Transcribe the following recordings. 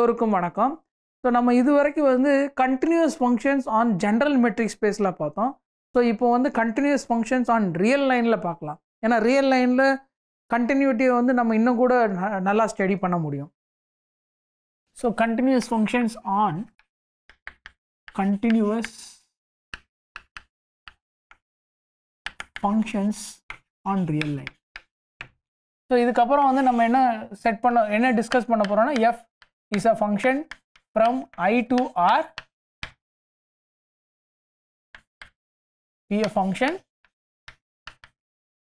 எல்லோருக்கும் வணக்கம். ஸோ நம்ம இது வரைக்கும் வந்து continuous functions on general metric ஸ்பேஸில் பார்த்தோம். ஸோ இப்போ வந்து கண்டினியூஸ் ஃபங்க்ஷன்ஸ் ஆன் ரியல் லைனில் பார்க்கலாம். ஏன்னா ரியல் லைனில் கண்டினியூட்டியை வந்து நம்ம இன்னும் கூட நல்லா ஸ்டடி பண்ண முடியும். So continuous functions on continuous functions on real line so இதுக்கப்புறம் வந்து நம்ம என்ன செட் பண்ண என்ன டிஸ்கஸ் பண்ண போகிறோம்னா f is a function from i to r be a function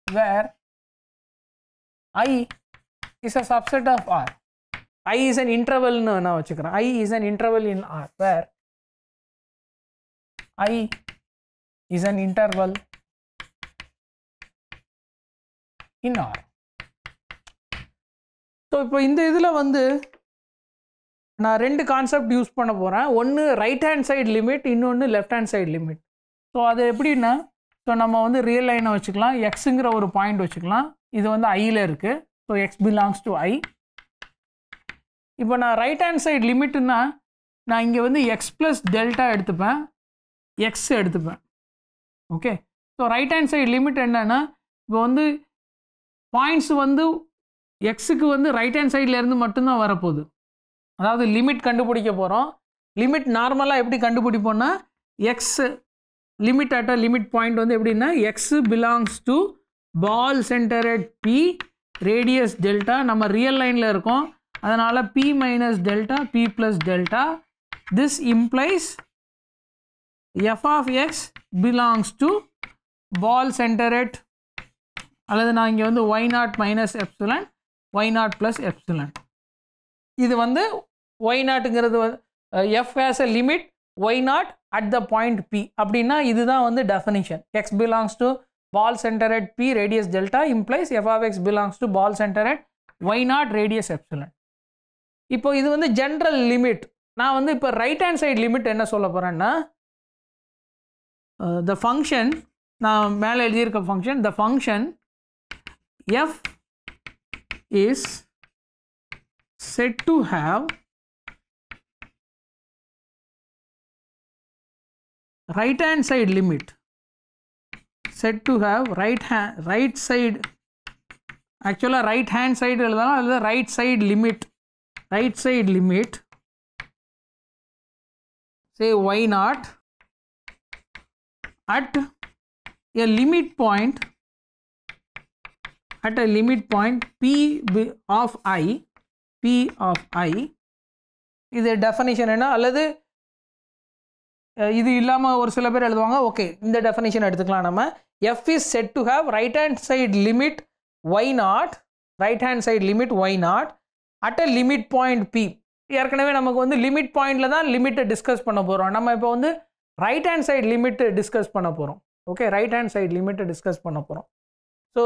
where i is a subset of r i is an interval னு நான் வச்சுக்கிறேன் i is an interval in r where i is an interval in r So, இப்போ இந்த இதில் வந்து நான் ரெண்டு concept use பண்ண போகிறேன் ஒன்று ரைட் ஹேண்ட் சைடு லிமிட் இன்னொன்று left hand side limit so அது எப்படின்னா ஸோ நம்ம வந்து ரியல் லைனை வச்சுக்கலாம். எக்ஸுங்கிற ஒரு பாயிண்ட் வச்சுக்கலாம். இது வந்து ஐயில் இருக்குது so x belongs to I இப்போ நான் ரைட் ஹேண்ட் சைடு லிமிட்டுன்னா நான் இங்கே வந்து எக்ஸ் ப்ளஸ் டெல்டா எடுத்துப்பேன். எக்ஸ் எடுத்துப்பேன். Okay so right hand side limit என்னன்னா இப்போ வந்து பாயிண்ட்ஸ் வந்து எக்ஸுக்கு வந்து ரைட் ஹேண்ட் சைட்லேருந்து மட்டும்தான் வரப்போகுது. அதாவது லிமிட் கண்டுபிடிக்க போகிறோம் லிமிட் நார்மலாக எப்படி கண்டுபிடிப்போம்னா x limit at a limit point வந்து எப்படின்னா x belongs to ball centre at p radius delta நம்ம ரியல் லைனில் இருக்கோம். அதனால் p minus delta p plus delta this implies f of x belongs to ball centre at அல்லது நான் இங்கே வந்து y naught minus epsilon y naught plus epsilon இது வந்து Y நாட்டுங்கிறது f has a limit y naught at the point p அப்படின்னா இதுதான் வந்து definition x belongs to ball centre at p radius delta implies f of x belongs to ball centre at y naught radius epsilon இப்போ இது வந்து general limit நான் வந்து இப்போ right hand side limit என்ன சொல்ல போகிறேன்னா த ஃபங்க்ஷன் நான் மேலே எழுதியிருக்க function the function f is set to have right hand side limit said to have right hand right side actually right hand side எழுதலாம் அல்லது right side limit right side limit say y not at a limit point at a limit point p bi- of i p of i இது definition என்ன அல்லது அஹ், இது இல்லாமல் ஒரு சில பேர் எழுதுவாங்க ஓகே இந்த டெஃபினேஷன் எடுத்துக்கலாம் நம்ம. F is set to have right hand side limit y naught right hand side limit y naught at a limit point p ஏற்கனவே நமக்கு வந்து லிமிட் பாயிண்டில் தான் லிமிட்டை டிஸ்கஸ் பண்ண போகிறோம் நம்ம இப்போ வந்து right hand side limit discuss பண்ண போகிறோம் ஓகே ரைட் ஹேண்ட் சைடு லிமிட்டை டிஸ்கஸ் பண்ண போகிறோம் so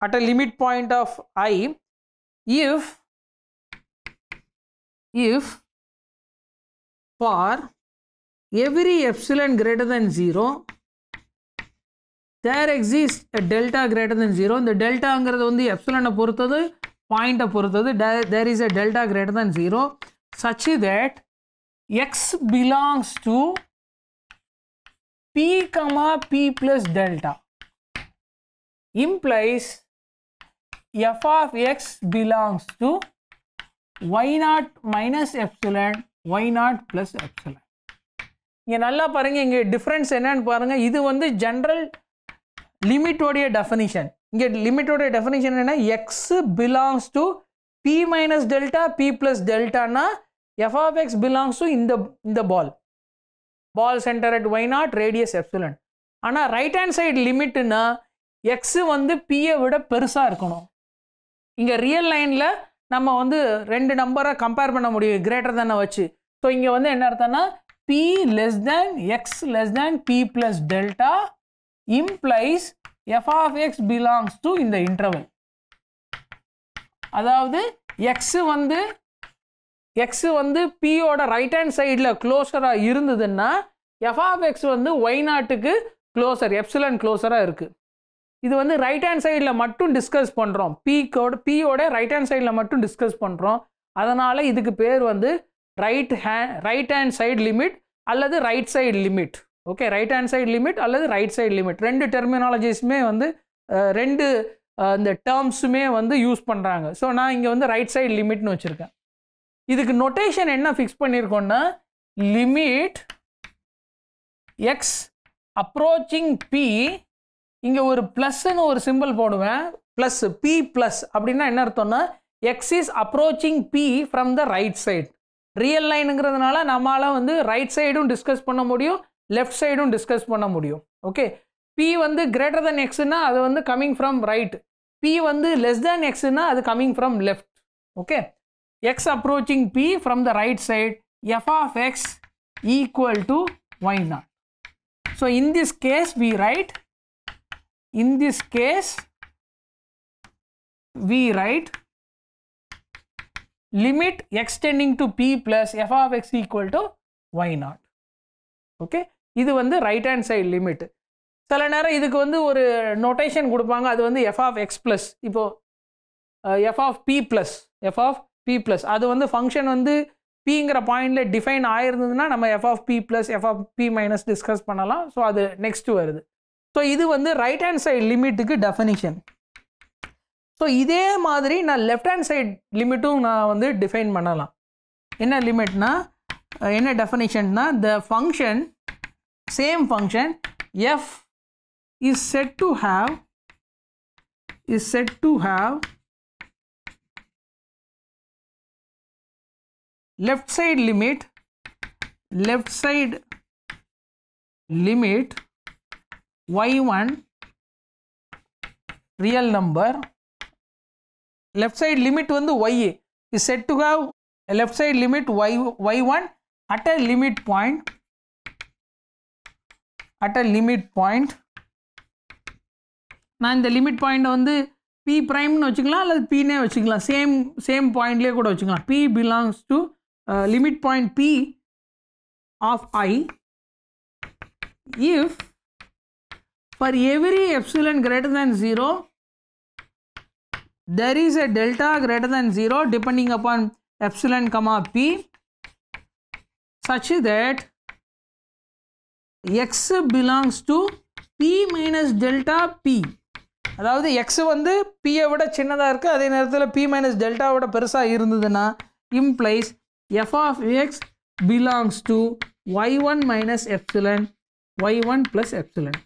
at a limit point of I if if for every epsilon greater than 0 there exist delta greater than zero இந்த டெல்டாங்கிறது வந்து எப்சலனை பொறுத்தது பாயிண்ட்டை பொறுத்தது there is a delta greater than zero such that x belongs to p comma p plus delta implies f of x belongs to y naught minus epsilon y naught plus epsilon இங்கே நல்லா பாருங்கள் இங்கே difference என்னன்னு பாருங்கள் இது வந்து general லிமிட்டோடைய definition இங்கே லிமிட்டோடைய டெஃபினிஷன் என்ன x belongs to p minus delta p plus டெல்டானா f of x belongs to இந்த இந்த ball ball centre at y naught radius epsilon ஆனால் ரைட் ஹேண்ட் சைடு லிமிட்டுன்னா எக்ஸு வந்து பியை விட பெருசாக இருக்கணும். இங்கே ரியல் லைனில் நம்ம வந்து ரெண்டு நம்பரை கம்பேர் பண்ண முடியும் கிரேட்டர் தானே வச்சு. ஸோ இங்கே வந்து என்ன அர்த்தம்னா p less than x less than p plus delta implies f of x belongs to இந்த இன்டர்வல் அதாவது எக்ஸு வந்து எக்ஸு வந்து பியோட ரைட் ஹேண்ட் சைடில் க்ளோஸராக இருந்ததுன்னா எஃப் ஆஃப் எக்ஸ் வந்து ஒய் நாட்டுக்கு க்ளோசர் எப்சிலன் க்ளோஸராக இருக்குது இது வந்து ரைட் ஹேண்ட் சைடில் மட்டும் டிஸ்கஸ் பண்ணுறோம் பிக்கோட பியோட ரைட் ஹேண்ட் சைடில் மட்டும் டிஸ்கஸ் பண்ணுறோம் அதனால் இதுக்கு பேர் வந்து right hand right hand side limit அல்லது right side limit okay right hand side limit அல்லது ரைட் சைடு லிமிட் ரெண்டு டெர்மினாலஜிஸுமே வந்து ரெண்டு இந்த டேர்ம்ஸுமே வந்து யூஸ் பண்ணுறாங்க ஸோ நான் இங்கே வந்து ரைட் சைடு லிமிட்னு வச்சுருக்கேன். இதுக்கு நொட்டேஷன் என்ன ஃபிக்ஸ் பண்ணியிருக்கோன்னா லிமிட் எக்ஸ் அப்ரோச்சிங் பி இங்கே ஒரு ப்ளஸ்ன்னு ஒரு சிம்பிள் போடுவேன். ப்ளஸ் பி ப்ளஸ் அப்படின்னா என்ன அர்த்தம்னா x is approaching p from the right side real லைனுங்கிறதுனால நம்மளால் வந்து ரைட் சைடும் டிஸ்கஸ் பண்ண முடியும் லெஃப்ட் சைடும் டிஸ்கஸ் பண்ண முடியும். ஓகே பி வந்து கிரேட்டர் தென் எக்ஸ்னா அது வந்து கம்மிங் ஃப்ரம் ரைட் பி வந்து லெஸ் தேன் எக்ஸ்னா அது coming from left okay x approaching p from the right side f of x equal to y naught so in this case we write in this case we write limit extending to p plus f of x equal to y naught. Okay இது வந்து right hand side limit சில நேரம் இதுக்கு வந்து ஒரு notation கொடுப்பாங்க. அது வந்து எஃப் ஆஃப் எக்ஸ் ப்ளஸ் இப்போது f of p plus f of p plus அது வந்து ஃபங்க்ஷன் வந்து பிங்கிற பாயிண்டில் டிஃபைன் ஆயிருந்ததுன்னா நம்ம f of p plus f of p minus discuss பண்ணலாம். ஸோ அது நெக்ஸ்ட் வருது. ஸோ இது வந்து ரைட் ஹேண்ட் சைடு லிமிட்டுக்கு டெஃபனிஷன் ஸோ இதே மாதிரி நான் லெஃப்ட் ஹேண்ட் சைடு லிமிட்டும் நான் வந்து டிஃபைன் பண்ணலாம். என்ன லிமிட்னா என்ன டெஃபனிஷன்னா the function same function f is set to have is set to have left side limit left side limit y1 real number left side limit வந்து y is said to have left side limit y one at a limit point at a limit point நான் இந்த limit point வந்து B ப்ரைம்னு வச்சுக்கலாம் அல்லது பின்னே வச்சுக்கலாம் same same பாயிண்ட்லேயே கூட வச்சுக்கலாம் p belongs to limit point p of I if for every epsilon greater than zero there is a delta greater than 0 depending upon epsilon comma p such that x belongs to p minus delta p. அதாவது எக்ஸ் வந்து பியை விட சின்னதாக இருக்குது அதே நேரத்தில் B minus டெல்டாவோட பெருசாக இருந்ததுன்னா implies f of x belongs to y one minus epsilon y one plus epsilon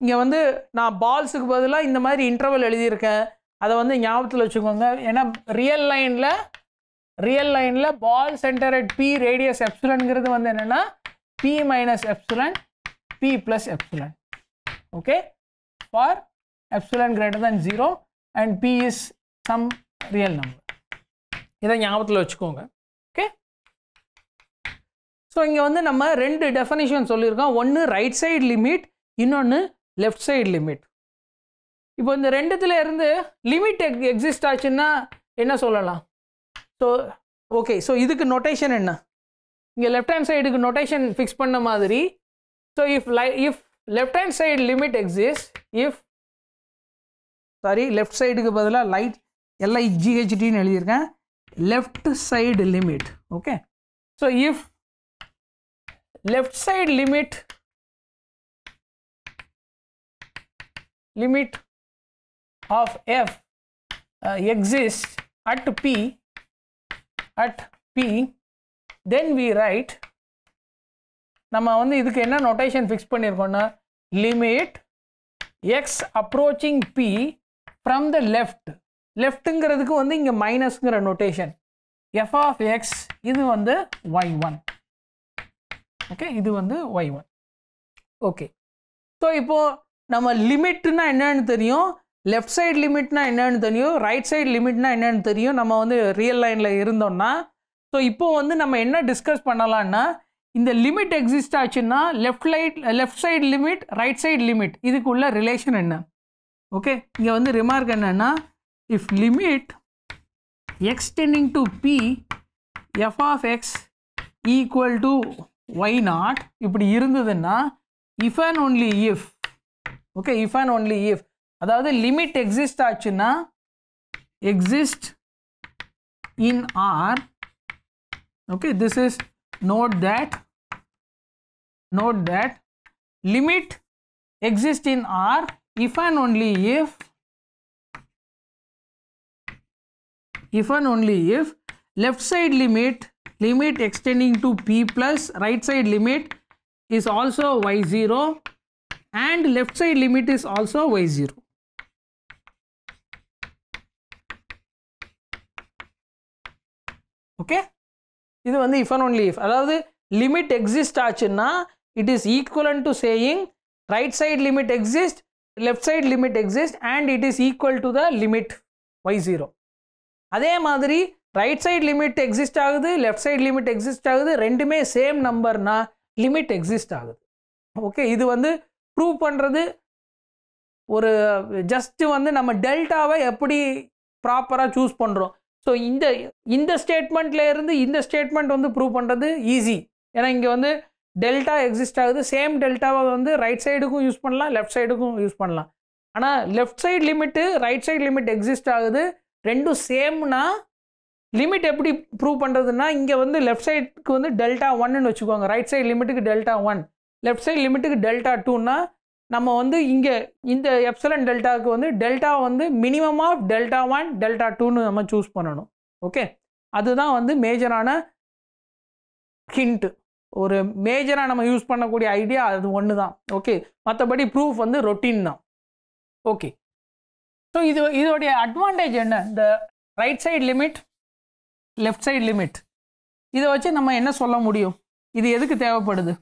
இங்கே வந்து நான் பால்ஸுக்கு பதிலாக இந்த மாதிரி இன்டர்வல் எழுதியிருக்கேன். அதை வந்து ஞாபகத்தில் வச்சுக்கோங்க. ஏன்னா ரியல் லைனில் ரியல் லைனில் ball centre at p radius எப்சுலன்ங்கிறது வந்து என்னென்னா p minus epsilon p plus epsilon okay for epsilon greater than zero and p is some real number இதை ஞாபகத்தில் வச்சுக்கோங்க. ஓகே ஸோ இங்கே வந்து நம்ம ரெண்டு டெஃபனிஷன் சொல்லியிருக்கோம். ஒன்று ரைட் சைடு லிமிட் இன்னொன்று லெஃப்ட் சைடு லிமிட் இப்போ இந்த ரெண்டுத்துல இருந்து லிமிட் எக்ஸிஸ்ட் ஆச்சுன்னா என்ன சொல்லலாம்? ஸோ ஓகே ஸோ இதுக்கு நொட்டேஷன் என்ன? இங்கே லெஃப்ட் ஹேண்ட் சைடுக்கு நொட்டேஷன் ஃபிக்ஸ் பண்ண மாதிரி so if lie if left hand side limit exist if sorry left சைடுக்கு பதிலாக லைட் எல்ஐ ஜிஹெச்டின்னு எழுதியிருக்கேன். Left side limit okay so if left side limit limit of f uh, exists at p at p then we write நம்ம வந்து இதுக்கு என்ன notation fix பண்ணியிருக்கோம்னா limit x approaching p from the left லெஃப்ட்டுங்கிறதுக்கு வந்து இங்கே மைனஸ்ங்கிற notation f of x இது வந்து y one okay இது வந்து ஒய் ஒன் ஓகே ஸோ இப்போது நம்ம லிமிட்னா என்னன்னு தெரியும்? லெஃப்ட் சைடு லிமிட்னா என்னென்னு தெரியும் ரைட் சைடு லிமிட்னா என்னென்னு தெரியும். நம்ம வந்து ரியல் லைனில் இருந்தோம்னா ஸோ இப்போ வந்து நம்ம என்ன டிஸ்கஸ் பண்ணலாம்னா இந்த லிமிட் எக்ஸிஸ்ட் ஆச்சுன்னா left light left side limit right side limit இதுக்குள்ள ரிலேஷன் என்ன? ஓகே இங்கே வந்து ரிமார்க் என்னென்னா if limit extending to p f of x equal to y naught இப்படி இருந்ததுன்னா if and only if okay if and only if அதாவது limit exist ஆச்சுன்னா exist in R okay this is note that note that limit exists in r if and only if if and only if left side limit limit extending to p plus right side limit is also y0 and left side limit is also y0 okay? இது வந்து if and only if அதாவது limit exist ஆச்சுன்னா it is equivalent to saying right side limit exist left side limit exist and it is equal to the limit Y zero அதே மாதிரி right side limit exist ஆகுது left side limit exist ஆகுது ரெண்டுமே same நம்பர்னா limit exist ஆகுது. Okay? இது வந்து prove பண்ணுறது ஒரு ஜஸ்ட்டு வந்து நம்ம டெல்டாவை எப்படி ப்ராப்பராக சூஸ் பண்ணுறோம் ஸோ இந்த இந்த ஸ்டேட்மெண்ட்டில் இருந்து இந்த ஸ்டேட்மெண்ட் வந்து ப்ரூவ் பண்ணுறது ஈஸி ஏன்னா இங்கே வந்து டெல்டா எக்ஸிஸ்ட் ஆகுது. சேம் டெல்டாவை வந்து ரைட் சைடுக்கும் யூஸ் பண்ணலாம் லெஃப்ட் சைடுக்கும் யூஸ் பண்ணலாம். ஆனால் left side limit right side limit exist ஆகுது. ரெண்டும் சேம்னா லிமிட் எப்படி ப்ரூவ் பண்ணுறதுன்னா இங்கே வந்து லெஃப்ட் சைடுக்கு வந்து டெல்டா ஒன்னு வச்சுக்கோங்க. ரைட் சைடு லிமிட்டுக்கு டெல்டா ஒன் லெஃப்ட் சைடு லிமிட்டுக்கு டெல்டா டூன்னா நம்ம வந்து இங்கே இந்த எப்சலன் டெல்டாவுக்கு வந்து டெல்டா வந்து minimum of delta one delta டூன்னு நம்ம சூஸ் பண்ணணும். ஓகே அதுதான் வந்து மேஜரான ஹிண்ட்டு ஒரு மேஜராக நம்ம யூஸ் பண்ணக்கூடிய ஐடியா அது ஒன்று தான் ஓகே மற்றபடி ப்ரூஃப் வந்து ரொட்டீன் தான். ஓகே ஸோ இது இதோடைய அட்வான்டேஜ் என்ன? இந்த right side limit left side limit இதை வச்சு நம்ம என்ன சொல்ல முடியும்? இது எதுக்கு தேவைப்படுது?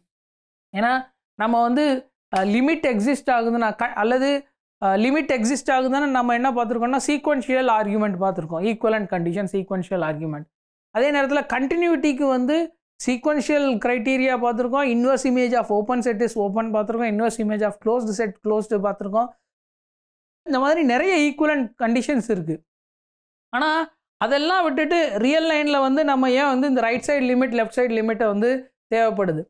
ஏன்னா நம்ம வந்து லிமிட் எக்ஸிஸ்ட் ஆகுதுன்னா க அல்லது லிமிட் எக்ஸிஸ்ட் ஆகுதுன்னு நம்ம என்ன பார்த்துருக்கோம்னா சீக்வன்ஷியல் ஆர்குமெண்ட் பார்த்துருக்கோம். Equal and condition sequential argument அதே நேரத்தில் கண்டினியூட்டிக்கு வந்து சீக்வன்ஷியல் க்ரைட்டீரியா பார்த்துருக்கோம். Inverse image of open set is open பார்த்துருக்கோம். Inverse image of closed set closed பார்த்துருக்கோம். இந்த மாதிரி நிறைய ஈக்குவலண்ட் கண்டிஷன்ஸ் இருக்குது ஆனால் அதெல்லாம் விட்டுட்டு ரியல் லைனில் வந்து நம்ம ஏன் வந்து இந்த right side limit left side லிமிட்டை வந்து தேவைப்படுது.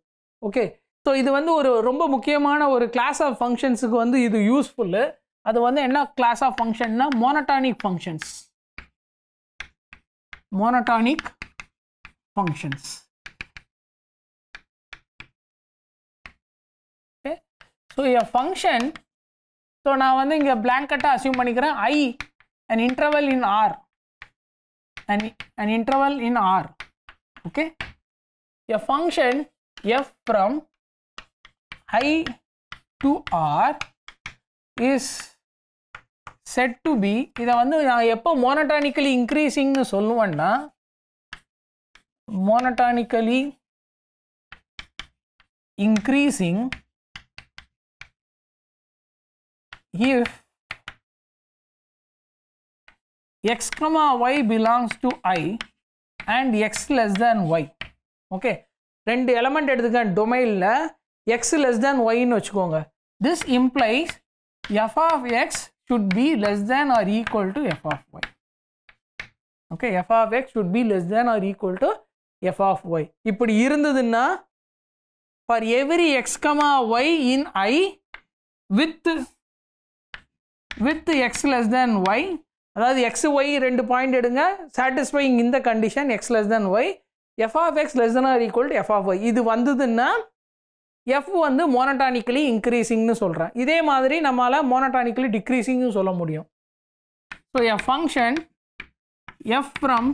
ஓகே ஸோ இது வந்து ஒரு ரொம்ப முக்கியமான ஒரு கிளாஸ் ஆஃப் ஃபங்க்ஷன்ஸுக்கு வந்து இது யூஸ்ஃபுல்லு அது வந்து என்ன கிளாஸ் ஆஃப் ஃபங்க்ஷன்னா monotonic functions monotonic functions okay so a function so நான் வந்து இங்கே பிளாங்கட்டாக அசியூம் பண்ணிக்கிறேன். I and interval in R an, an interval in R. Okay, a function f from i to r is set to be இதை வந்து நான் எப்போ monotonically இன்க்ரீஸிங்னு சொல்லுவேன்னா monotonically increasing if x comma y belongs to i and x less than y. Okay ரெண்டு element எடுத்துக்க டொமைனில் x less than ஒய்ன்னு வச்சுக்கோங்க. This implies f of x should be less than or equal to f of y okay f of x should be less than or equal to f of y இப்படி இருந்ததுன்னா for every x comma y in I with with x less than y அதாவது x y ரெண்டு point எடுங்க satisfying இந்த condition x less than y f of x less than or equal to f of y இது வந்ததுன்னா F வந்து monotonically இன்க்ரீசிங்னு சொல்கிறேன் இதே மாதிரி நம்மளால் மோனட்டானிக்கலி டிக்ரீசிங்னு சொல்ல முடியும். So a function f from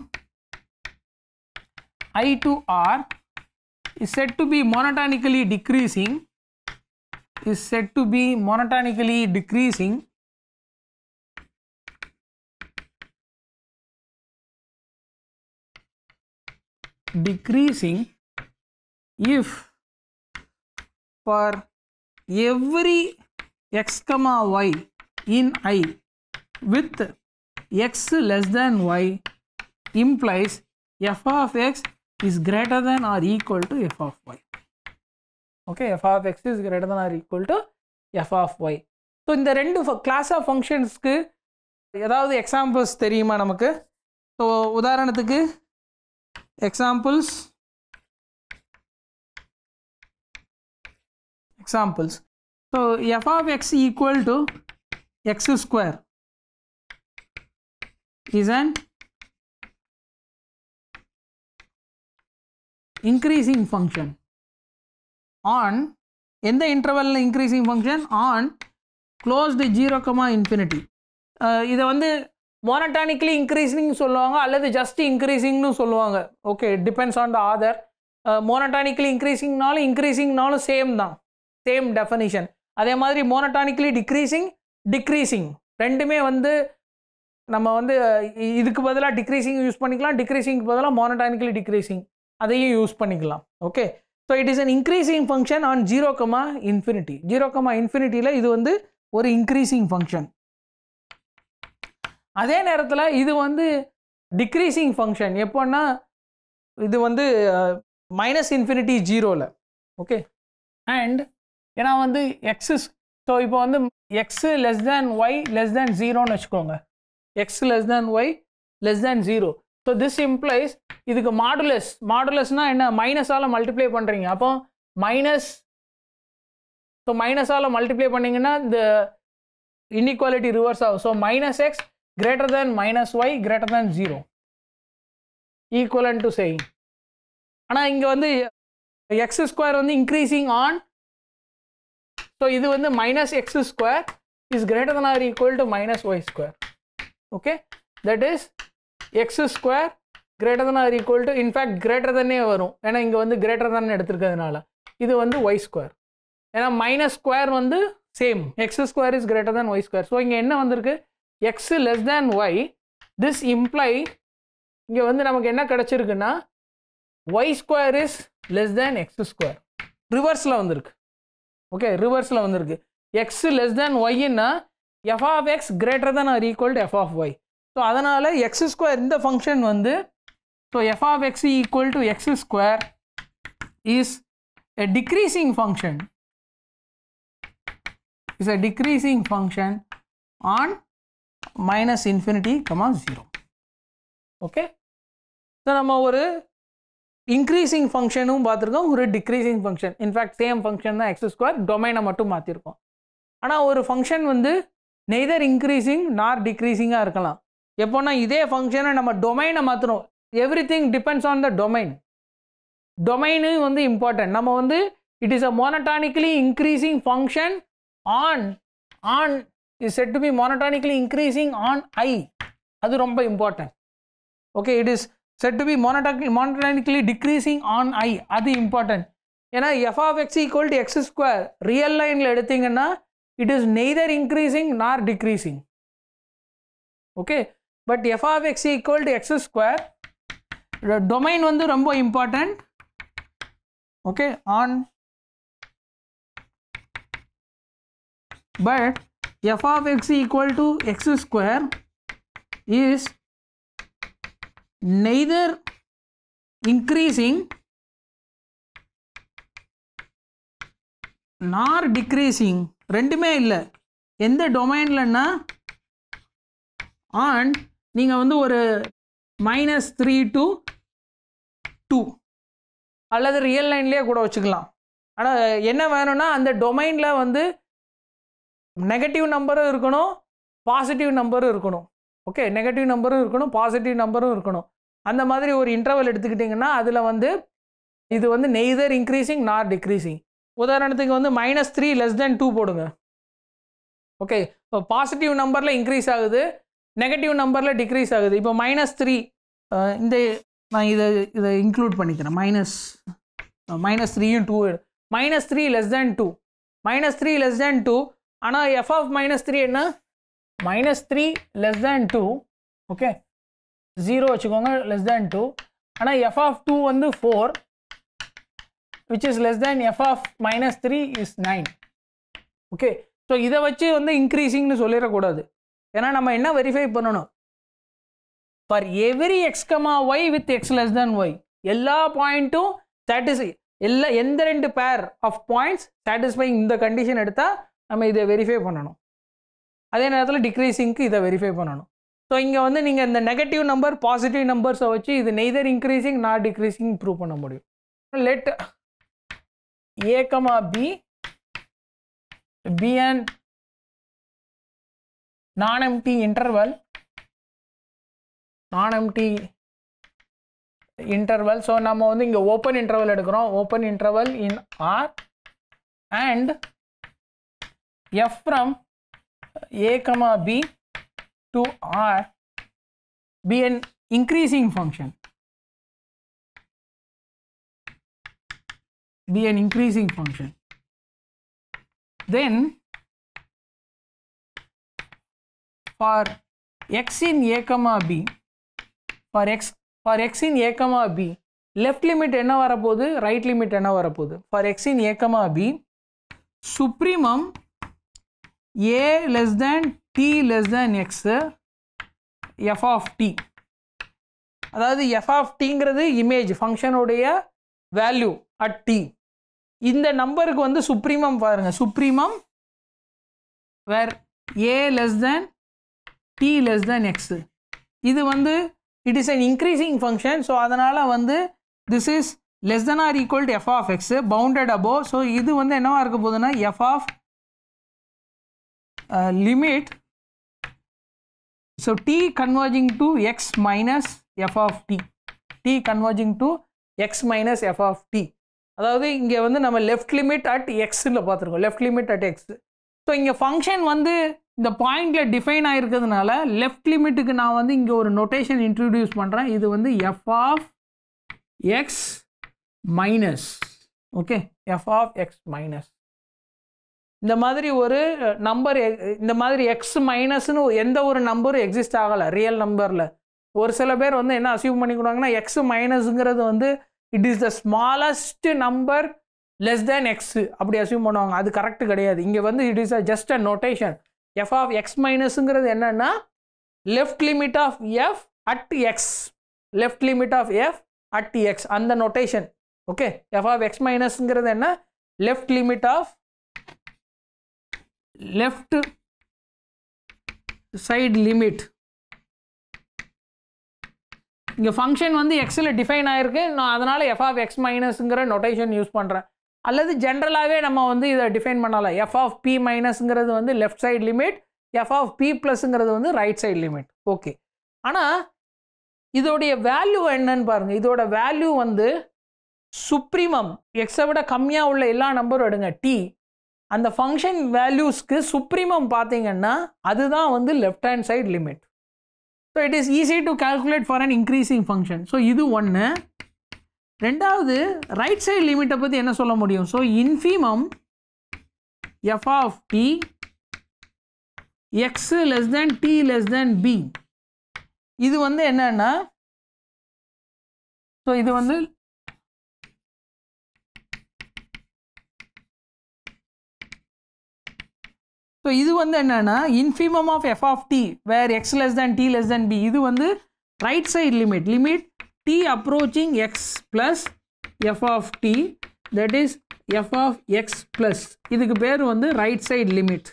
I to R is said to be monotonically decreasing is said to be monotonically decreasing. Decreasing if for every x comma y in I with x less than y implies f of x is greater than or equal to f of y. Okay, f of x is greater than or equal to f of y. So இந்த ரெண்டு class of ஃபங்க்ஷன்ஸ்க்கு ஏதாவது examples தெரியுமா நமக்கு so உதாரணத்துக்கு examples examples so f of x equal to x square is an increasing function on எந்த இன்டர்வலில் increasing function on closed zero comma infinity இதை வந்து monotonically increasing சொல்லுவாங்க அல்லது ஜஸ்ட் இன்க்ரீசிங்னு சொல்லுவாங்க. Okay depends on the author monotonically இன்க்ரீசிங்னாலும் இன்க்ரீசிங்னாலும் same தான். Same definition அதே மாதிரி மோனட்டானிக்கலி டிக்ரீசிங் டிக்ரீசிங் ரெண்டுமே வந்து நம்ம வந்து இதுக்கு பதிலாக டிக்ரீசிங் யூஸ் பண்ணிக்கலாம் டிக்ரீசிங்க்கு பதிலாக மோனட்டானிக்கலி டிக்ரீசிங் அதையும் யூஸ் பண்ணிக்கலாம். Okay so it is an increasing function on zero comma infinity zero comma இன்ஃபினிட்டியில் இது வந்து ஒரு இன்க்ரீசிங் ஃபங்க்ஷன் அதே நேரத்தில் இது வந்து டிக்ரீசிங் ஃபங்க்ஷன் எப்போன்னா இது வந்து மைனஸ் இன்ஃபினிட்டி ஜீரோவில் ஓகே அண்ட் ஏன்னா வந்து எக்ஸஸ் ஸோ இப்போ வந்து x less than y less than ஜீரோன்னு வச்சுக்கோங்க. X less than y less than zero so this implies இதுக்கு மாடுலஸ் மாடுலஸ்னால் என்ன? மைனஸால் மல்டிப்ளை பண்ணுறீங்க அப்போ மைனஸ் ஸோ மைனஸால் மல்டிப்ளை பண்ணிங்கன்னா இந்த இன்இக்வாலிட்டி ரிவர்ஸ் ஆகும். So minus X greater than minus Y greater than zero equivalent to saying ஆனால் இங்கே வந்து எக்ஸ் ஸ்கொயர் வந்து இன்க்ரீஸிங் ஆன் ஸோ இது வந்து minus x square is greater than or equal to minus y square okay that is x square greater than or equal to in fact greater தன்னே வரும். ஏன்னா இங்கே வந்து கிரேட்டர் தான் எடுத்துருக்கிறதுனால. இது வந்து ஒய் ஸ்கொயர் ஏன்னா மைனஸ் ஸ்கொயர் வந்து same x square is greater than y square so இங்கே என்ன வந்திருக்கு? X less than y this imply இங்கே வந்து நமக்கு என்ன கிடச்சிருக்குன்னா y square is less than x square ரிவர்ஸில் வந்திருக்கு. ஓகே ரிவர்ஸில் வந்திருக்கு. X less than ஒய்ன்னா f of x greater than or equal to f of y so அதனால் எக்ஸ் ஸ்கொயர் இந்த ஃபங்க்ஷன் வந்து so f of x equal to x square is a decreasing function. Is a decreasing function on minus infinity comma 0 okay so நம்ம ஒரு increasing ஃபங்க்ஷனும் பார்த்துருக்கோம் ஒரு decreasing function in fact same function தான் x square டொமைனை மட்டும் மாற்றிருக்கோம் ஆனால் ஒரு ஃபங்க்ஷன் வந்து நெய்தர் இன்க்ரீசிங் நார் டிக்ரீசிங்காக இருக்கலாம். எப்போனா இதே ஃபங்க்ஷனை நம்ம டொமைனை மாற்றணும் everything depends on the domain domain வந்து இம்பார்ட்டன்ட் நம்ம வந்து it is a monotonically increasing function on on is said to be monotonically increasing on I அது ரொம்ப important okay it is said to be monotonic monotonically decreasing on I அது important ஏன்னா f of x equal to x square real லைனில் எடுத்தீங்கன்னா it is neither increasing nor decreasing okay but f of x equal to x square domain வந்து ரொம்ப important okay on but f of x equal to x square is neither increasing nor decreasing. ரெண்டுமே இல்லை. எந்த டொமைன்லன்னா on நீங்கள் வந்து ஒரு minus three to two அல்லது real லைன்லேயே கூட வச்சுக்கலாம். ஆனால் என்ன வேணும்னா அந்த டொமைனில் வந்து நெகட்டிவ் நம்பரும் இருக்கணும் பாசிட்டிவ் நம்பரும் இருக்கணும். ஓகே நெகட்டிவ் நம்பரும் இருக்கணும் பாசிட்டிவ் நம்பரும் இருக்கணும். அந்த மாதிரி ஒரு இன்டர்வல் எடுத்துக்கிட்டிங்கன்னா அதில் வந்து இது வந்து நெய்தர் இன்க்ரீஸிங் நார் டிக்ரீஸிங் உதாரணத்துக்கு வந்து minus three less than two போடுங்க. ஓகே இப்போ பாசிட்டிவ் நம்பரில் இன்க்ரீஸ் ஆகுது நெகட்டிவ் நம்பரில் டிக்ரீஸ் ஆகுது. இப்போ மைனஸ் த்ரீ இந்த நான் இதை இதை இன்க்ளூட் பண்ணிக்கிறேன். மைனஸ் மைனஸ் த்ரீயும் two minus three less than two minus three less than two ஆனால் எஃப் ஆஃப் மைனஸ் த்ரீ என்ன? Minus three less than two okay zero வச்சுக்கோங்க லெஸ் தேன் டூ ஆனால் எஃப் ஆஃப் டூ வந்து four which is less than f of minus three is nine okay so இதை வச்சு வந்து இன்க்ரீஸிங்னு சொல்லிடக்கூடாது. ஏன்னா நம்ம என்ன வெரிஃபை பண்ணணும்? For every X comma Y with X less than Y எல்லா பாயிண்ட்டும் சாட்டிஸ்ஃபை எல்லா எந்த ரெண்டு பேர் ஆஃப் பாயிண்ட்ஸ் சாட்டிஸ்ஃபைங் இந்த கண்டிஷன் எடுத்தால் நம்ம இதை வெரிஃபை பண்ணணும். அதே நேரத்தில் டிக்ரீஸிங்க்கு இதை வெரிஃபை பண்ணணும். ஸோ இங்கே வந்து நீங்கள் இந்த நெகட்டிவ் நம்பர் பாசிட்டிவ் நம்பர்ஸை வச்சு இது neither increasing not decreasing prove பண்ண முடியும். Let a comma b b and non empty interval non empty interval so நம்ம வந்து இங்கே ஓப்பன் இன்டர்வல் எடுக்கிறோம். Open interval in R and f from a comma to r be an increasing function be an increasing function then for x in a comma b for x for x in a comma b left limit என்ன வரப்போகுது right limit என்ன வரப்போகுது for x in a comma b supremum a less than t less than x f of t. அதாவது f of tங்கிறது image ஃபங்க்ஷனுடைய value at t. இந்த நம்பருக்கு வந்து சுப்ரீமம் பாருங்க. Supremum where a less than t less than x இது வந்து it is an increasing function so அதனால் வந்து this is less than or equal to f of x bounded above so இது வந்து என்னவாக இருக்க போகுதுன்னா f of limit so t converging to x minus f of t. T converging to x minus f of t. அதாவது இங்கே வந்து நம்ம left limit at எக்ஸில் பார்த்துருக்கோம். Left limit at x so இங்கே ஃபங்க்ஷன் வந்து இந்த பாயிண்டில் டிஃபைன் ஆகிருக்கிறதுனால லெஃப்ட் லிமிட்டுக்கு நான் வந்து இங்கே ஒரு நொட்டேஷன் இன்ட்ரடியூஸ் பண்ணுறேன் இது வந்து f of x minus okay f of x minus இந்த மாதிரி ஒரு நம்பர் இந்த மாதிரி எக்ஸ் மைனஸ்னு எந்த ஒரு நம்பரும் எக்ஸிஸ்ட் ஆகலை ரியல் நம்பரில் ஒரு சில பேர் வந்து என்ன அசீவ் பண்ணிக்கிறாங்கன்னா எக்ஸ் மைனஸுங்கிறது வந்து it is the smallest number less than x அப்படி அசீவ் பண்ணுவாங்க. அது கரெக்ட் கிடையாது. இங்கே வந்து it is a just a notation f of x மைனஸுங்கிறது என்னன்னா left limit of f at x left limit of f at x அந்த notation okay f of x மைனஸ்ங்கிறது என்ன? Left limit of left side limit இங்கே function வந்து எக்ஸில் define ஆகிருக்கு நான் அதனால் F of X மைனஸுங்கிற நொட்டேஷன் யூஸ் பண்ணுறேன் அல்லது ஜென்ரலாகவே நம்ம வந்து இதை டிஃபைன் பண்ணலாம். எஃப் ஆஃப் பி மைனஸுங்கிறது வந்து left side limit f of b ப்ளஸ்ங்கிறது வந்து ரைட் சைடு லிமிட் ஓகே ஆனால் இதோடைய வேல்யூ என்னன்னு பாருங்கள் இதோட வேல்யூ வந்து சுப்ரீமம் எக்ஸை விட கம்மியாக உள்ள எல்லா நம்பரும் எடுங்க. டி அந்த ஃபங்க்ஷன் வேல்யூஸ்க்கு சுப்ரீமம் பார்த்தீங்கன்னா அதுதான் வந்து left hand side limit so it is easy to calculate for an increasing function so இது ஒன்று ரெண்டாவது ரைட் சைடு லிமிட்டை பற்றி என்ன சொல்ல முடியும்? So infimum f of t x less than t less than b இது வந்து என்னன்னா ஸோ இது வந்து ஸோ இது வந்து என்னென்னா infimum of f of t where x less than t less than b இது வந்து right side limit limit t approaching x plus f of t that is f of x plus இதுக்கு பேர் வந்து right side limit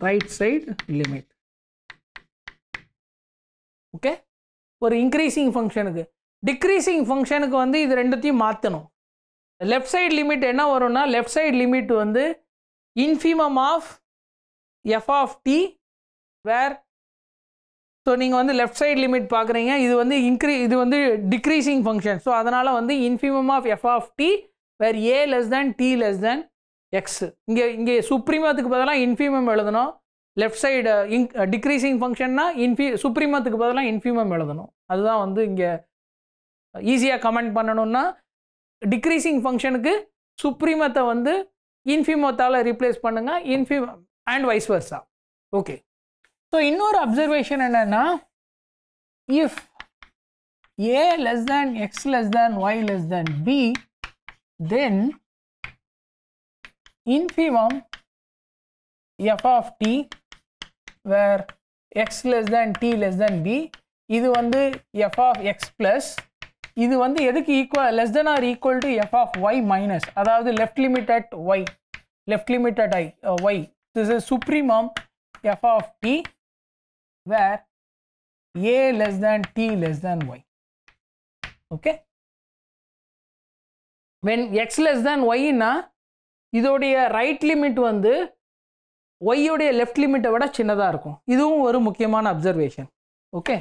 right side limit okay ஒரு increasing ஃபங்க்ஷனுக்கு decreasing ஃபங்க்ஷனுக்கு வந்து இது ரெண்டுத்தையும் மாற்றணும் லெஃப்ட் சைடு லிமிட் என்ன வரும்னா லெஃப்ட் சைடு லிமிட் வந்து infimum of f of t where so நீங்கள் வந்து லெஃப்ட் சைடு லிமிட் பார்க்குறீங்க இது வந்து இன்க்ரீ இது வந்து டிக்ரீஸிங் ஃபங்க்ஷன் ஸோ அதனால் வந்து infimum of f of t where a less than t less than x இங்கே இங்கே சுப்ரீமத்துக்கு பதிலாக இன்ஃபிமம் எழுதணும். லெஃப்ட் சைடு இன் டிக்ரீசிங் ஃபங்க்ஷன்னா இன்ஃபி சுப்ரீமத்துக்கு பதிலாக இன்ஃபிமம் எழுதணும். அதுதான் வந்து இங்கே ஈஸியாக கமெண்ட் பண்ணணும்னா டிக்ரீசிங் ஃபங்க்ஷனுக்கு சுப்ரீமத்தை வந்து இன்ஃபிமோத்தால் ரீப்ளேஸ் பண்ணுங்கள் Infy and vice versa okay so இன்னொரு அப்சர்வேஷன் என்னென்னா if a less than x less than y less than b then infimum f of t where x less than t less than b இது வந்து f of x plus இது வந்து எதுக்கு equal less than or equal to f of y minus அதாவது left limit at y left limit at i y this is supremum f of t where a less than t less than y okay when x less than ஒய்னா இதோடைய right limit வந்து ஒய்யுடைய left லிமிட்டை விட சின்னதாக இருக்கும் இதுவும் ஒரு முக்கியமான observation okay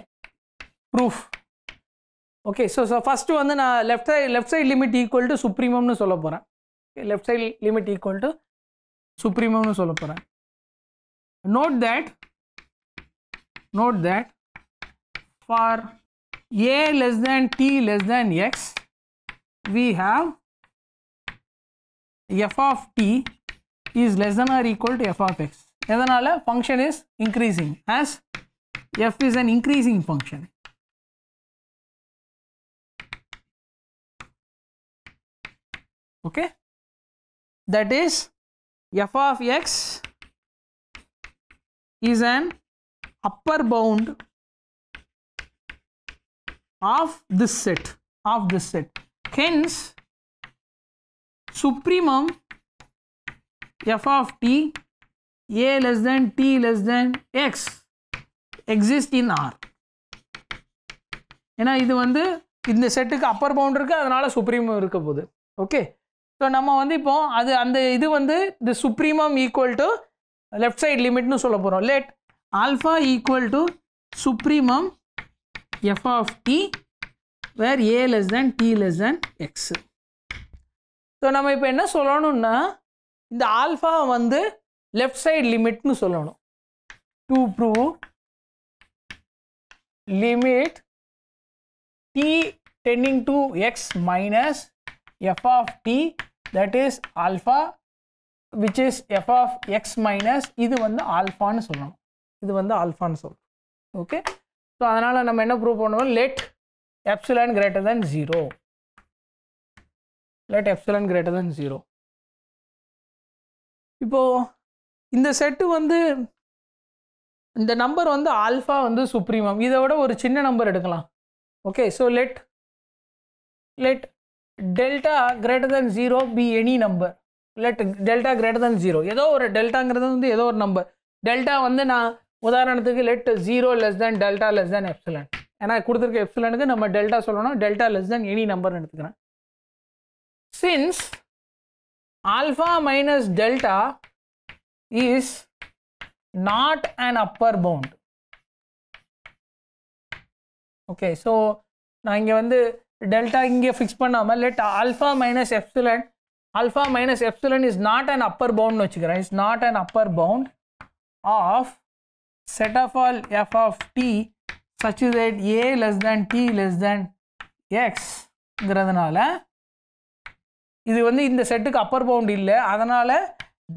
proof okay so so first வந்து நான் left side left side limit equal to சுப்ரீமம்னு சொல்ல போகிறேன் left side limit equal to சுப்ரீமம்னு சொல்ல போகிறேன் note that note that for a less than t less than x we have f of t is less than or equal to f of x எதனால function is increasing as f is an increasing function okay that is f of x is an upper bound of this set of this set hence supremum f of t a less than t less than x exist in r ஏன்னா இது வந்து இந்த செட்டுக்கு upper bound இருக்குது அதனால் supremum இருக்க போகுது okay so நம்ம வந்து இப்போ அது அந்த இது வந்து the supremum equal to left side லிமிட்னு சொல்ல போகிறோம் let alpha equal to supremum f of t where a less than t less than x so நம்ம இப்போ என்ன சொல்லணும்னா இந்த ஆல்ஃபா வந்து லெஃப்ட் சைடு லிமிட்னு சொல்லணும். To prove limit t டென்னிங் to x minus f of t that is alpha which is f of x minus இது வந்து ஆல்ஃபான்னு சொல்லணும். இது வந்து ஆல்ஃபான்னு சொல்லணும். ஓகே ஸோ அதனால் நம்ம என்ன ப்ரூவ் பண்ணுவோம்? Let epsilon greater than zero let epsilon greater than zero இப்போது இந்த செட்டு வந்து இந்த நம்பர் வந்து ஆல்ஃபா வந்து சுப்ரீமம் இதை விட ஒரு சின்ன நம்பர் எடுக்கலாம். Okay so let let delta greater than zero be any number let delta greater than zero ஏதோ ஒரு டெல்டாங்கிறது வந்து ஏதோ ஒரு நம்பர் டெல்டா வந்து நான் உதாரணத்துக்கு let zero less than delta less than epsilon ஏன்னா கொடுத்துருக்க எப்சிலனுக்கு நம்ம டெல்டா சொல்லணும். டெல்டா லெஸ் தேன் எனி நம்பர்னு எடுத்துக்கிறேன். Since alpha minus delta is not an upper bound okay so நான் இங்கே வந்து டெல்டா இங்கே ஃபிக்ஸ் பண்ணாமல் let alpha minus epsilon alpha minus epsilon is not an upper பவுண்ட்னு வச்சுக்கிறேன். Is not an upper bound of set of all f of t such that a less than t less than எக்ஸ்ங்கிறதுனால இது வந்து இந்த செட்டுக்கு upper bound இல்லை. அதனால்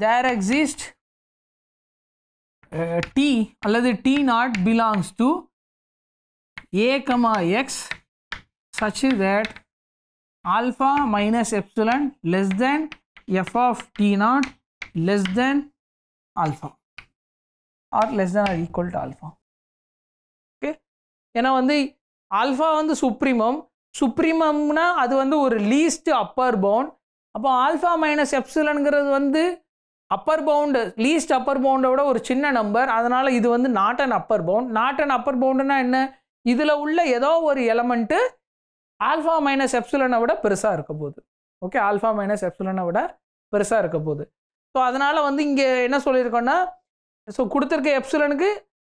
there exist t அல்லது t naught belongs to a comma x such that alpha minus epsilon less than f of t naught less than alpha or less than or equal to alpha. Okay ஏன்னா வந்து alpha வந்து supremum சுப்ரீமம்னா அது வந்து ஒரு least upper bound அப்போ alpha minus எப்சிலனுங்கிறது வந்து அப்பர் பவுண்டு லீஸ்ட் அப்பர் பவுண்டை விட ஒரு சின்ன நம்பர் அதனால் இது வந்து not an upper bound not an upper பவுண்டுனா என்ன? இதில் உள்ள ஏதோ ஒரு எலமெண்ட்டு ஆல்ஃபா மைனஸ் எப்சிலனை விட பெருசாக இருக்க போகுது. ஓகே ஆல்ஃபா மைனஸ் எப்சிலனை விட பெருசாக இருக்க போகுது. ஸோ அதனால் வந்து இங்கே என்ன சொல்லியிருக்கோன்னா ஸோ கொடுத்துருக்க எப்சிலனுக்கு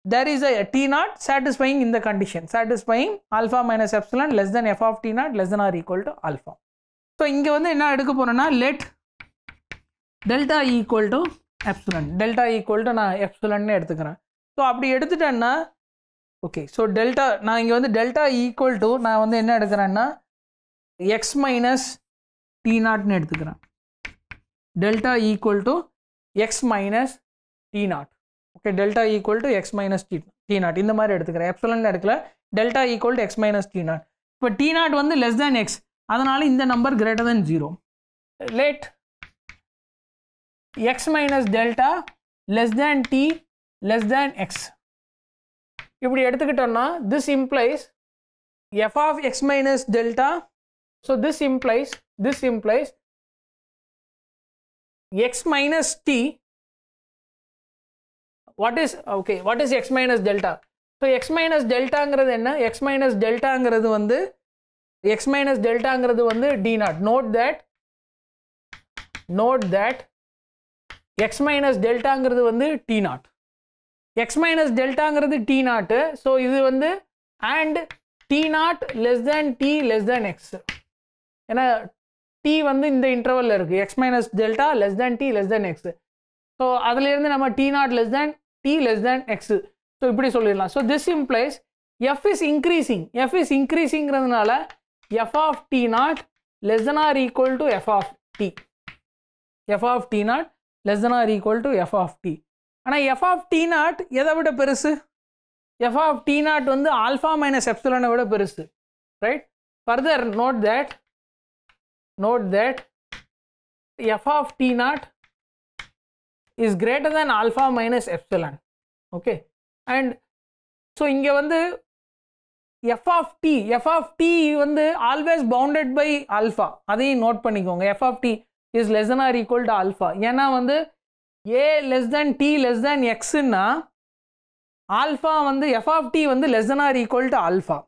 there is a t naught satisfying இந்த condition satisfying alpha minus epsilon less than f of t naught less than or equal to alpha. So இங்கே வந்து என்ன எடுக்க போகிறோன்னா let delta equal to epsilon delta equal to நான் எப்சிலன்னு எடுத்துக்கிறேன். So அப்படி எடுத்துட்டேன்னா ஓகே ஸோ டெல்டா நான் இங்கே வந்து டெல்டா ஈக்குவல் டு நான் வந்து என்ன எடுக்கிறேன்னா எக்ஸ் மைனஸ் டி நாட்னு எடுத்துக்கிறேன். Delta equal to x minus t naught okay delta equal to x minus t t naught இந்த மாதிரி எடுத்துக்கிறேன். எப்சலன் எடுக்கல. Delta equal to x minus t naught இப்போ டி நாட் வந்து லெஸ் தேன் எக்ஸ் அதனால இந்த number greater than zero let x minus delta less than t less than x இப்படி எடுத்துக்கிட்டோம்னா this implies f of x minus delta so this implies this implies X minus t what is okay what is x minus delta so x minus டெல்டாங்கிறது என்ன? X minus டெல்டாங்கிறது வந்து X minus டெல்டாங்கிறது வந்து t naught note that note that x minus டெல்டாங்கிறது வந்து D naught X minus டெல்டாங்கிறது D naught so இது வந்து and t naught less than t less than x ஏன்னா டி வந்து இந்த இன்டர்வலில் இருக்குது x minus delta less than t less than X so அதுலேருந்து நம்ம t naught less than t less than x so இப்படி சொல்லிடலாம். So this implies f is increasing f is இன்க்ரீசிங்கிறதுனால f of t naught less than or equal to f of t f of t naught less than or equal to f of t ஆனால் F of D naught எதை விட பெருசு? F of D not வந்து alpha minus எப்சிலனை விட பெருசு right further note that note that F of t naught is greater than alpha minus epsilon okay and so இங்கே வந்து f of t f of t வந்து always bounded by alpha அதையும் note பண்ணிக்கோங்க. F of t is less or equal to alpha ஏன்னா வந்து a less than t less than எக்ஸுன்னா alpha வந்து F of D வந்து less than or equal to alpha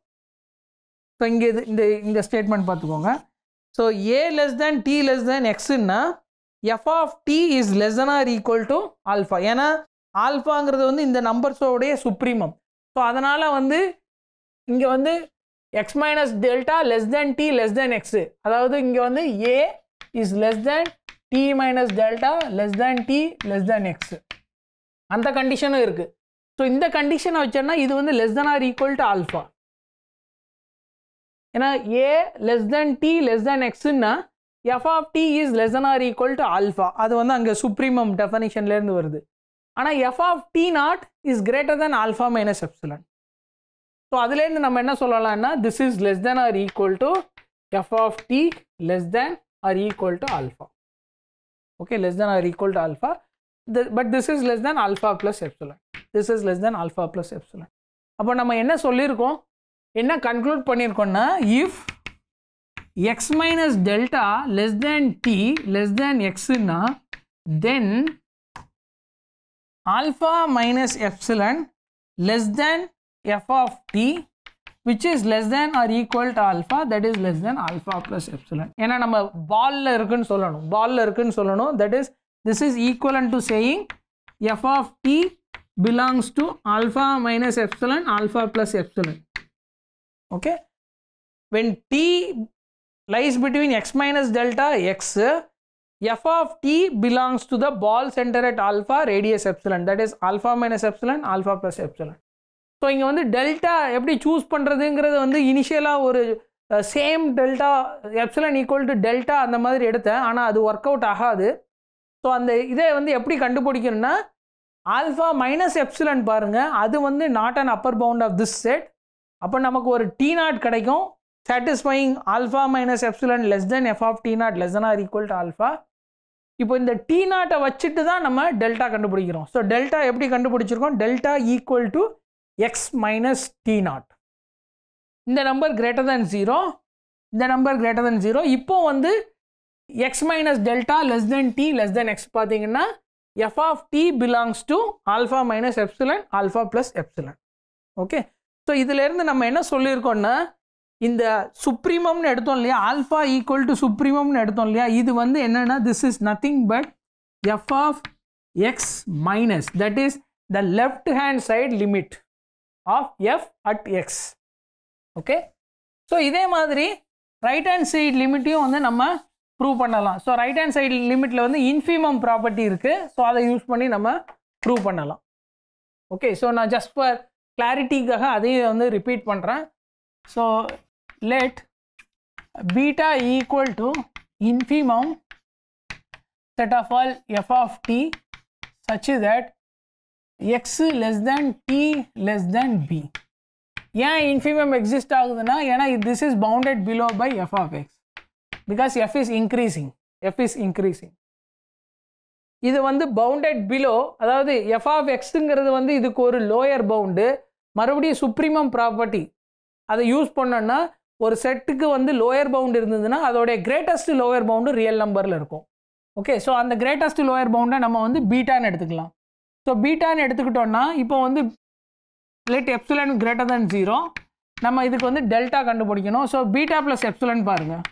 so இங்கே இது இந்த இந்த ஸ்டேட்மெண்ட் பார்த்துக்கோங்க. So A less than T less than எக்ஸுன்னா f of t is less than or equal to alpha ஏன்னா ஆல்ஃபாங்கிறது வந்து இந்த நம்பர்ஸோடைய சுப்ரீமம் ஸோ அதனால் வந்து இங்கே வந்து x minus delta less than t less than x அதாவது இங்கே வந்து a is less than t minus delta less than t less than x அந்த கண்டிஷனும் இருக்குது ஸோ இந்த கண்டிஷனை வச்சோன்னா இது வந்து less than or equal to alpha ஏன்னா a less than t less than எக்ஸுன்னா f of t is less than or equal to alpha அது வந்து அங்கே சுப்ரீமம் டெஃபனிஷன்லேருந்து வருது. ஆனால் f of T naught is greater than alpha minus epsilon so அதுலேருந்து நம்ம என்ன சொல்லலாம்னா this is less than or equal to F of T less than or equal to alpha okay less than or to alpha. The, but this is less than alpha plus epsilon. This is less than alpha plus epsilon. அப்போ நம்ம என்ன சொல்லியிருக்கோம்? என்ன conclude பண்ணியிருக்கோம்னா if x minus delta less than t less than எக்ஸுன்னா then alpha minus epsilon less than F of T which is less than or equal to alpha that is less than alpha plus epsilon ஏன்னா நம்ம பால்ல இருக்குன்னு சொல்லணும் பால்ல இருக்குன்னு சொல்லணும் that is this is equivalent to saying f of t belongs to alpha minus epsilon alpha plus epsilon okay when t lies between x minus delta x f of t belongs to the ball center at alpha radius epsilon that is alpha minus epsilon alpha plus epsilon So இங்கே வந்து delta எப்படி choose பண்ணுறதுங்கிறது வந்து இனிஷியலாக ஒரு same delta epsilon equal to delta அந்த மாதிரி எடுத்தேன். ஆனால் அது ஒர்க் அவுட் ஆகாது. ஸோ அந்த இதை வந்து எப்படி கண்டுபிடிக்கணும்னா ஆல்ஃபா மைனஸ் எப்சிலன் பாருங்கள் அது வந்து not an upper bound of this set அப்போ நமக்கு ஒரு டி நாட் கிடைக்கும். Satisfying alpha minus epsilon less than f of t naught less than or equal to alpha இப்போ இந்த டி நாட்டை வச்சுட்டு தான் நம்ம டெல்டா கண்டுபிடிக்கிறோம். ஸோ டெல்டா எப்படி கண்டுபிடிச்சிருக்கோம்? Delta equal to x minus t naught இந்த நம்பர் கிரேட்டர் தேன் ஜீரோ இந்த நம்பர் கிரேட்டர் தேன் ஜீரோ இப்போ வந்து x minus delta less than t less than x பார்த்தீங்கன்னா f of t belongs to alpha minus epsilon alpha plus epsilon okay so இதிலேருந்து நம்ம என்ன சொல்லியிருக்கோம்னா இந்த சுப்ரீமம்னு எடுத்தோம் இல்லையா ஆல்ஃபா ஈக்குவல் டு சுப்ரீமம்னு எடுத்தோம் இல்லையா இது வந்து என்னென்னா this is nothing but f of x minus that is the left hand side limit of f at x okay so இதே மாதிரி ரைட் ஹேண்ட் சைடு லிமிட்டையும் வந்து நம்ம ப்ரூவ் பண்ணலாம். ஸோ ரைட் ஹேண்ட் சைடு லிமிட்டில் வந்து இன்ஃபிமம் ப்ராப்பர்ட்டி இருக்குது so அதை யூஸ் பண்ணி நம்ம ப்ரூவ் பண்ணலாம். ஓகே ஸோ நான் ஜஸ்ட் ஃபார் கிளாரிட்டிக்காக அதையும் வந்து ரிப்பீட் பண்ணுறேன் so let beta equal to infimum set of all f of t such that x less than t less than b ஏன் இன்ஃபிமம் எக்ஸிஸ்ட் ஆகுதுன்னா ஏன்னா this is bounded below by f of x because f is increasing f is increasing இது வந்து bounded below அதாவது F of எக்ஸுங்கிறது வந்து இதுக்கு ஒரு லோயர் பவுண்டு மறுபடியும் சுப்ரீமம் ப்ராப்பர்ட்டி அதை யூஸ் பண்ணோன்னா ஒரு செட்டுக்கு வந்து லோயர் பவுண்ட் இருந்ததுன்னா அதோடைய கிரேட்டஸ்ட் லோயர் பவுண்டு ரியல் நம்பரில் இருக்கும். ஓகே ஸோ அந்த கிரேட்டஸ்ட் லோயர் பவுண்டை நம்ம வந்து பீட்டான்னு எடுத்துக்கலாம். ஸோ பீட்டான்னு எடுத்துக்கிட்டோன்னா இப்போ வந்து let epsilon greater than zero நம்ம இதுக்கு வந்து டெல்டா கண்டுபிடிக்கணும். ஸோ பீட்டா ப்ளஸ் எப்சிலன் பாருங்கள்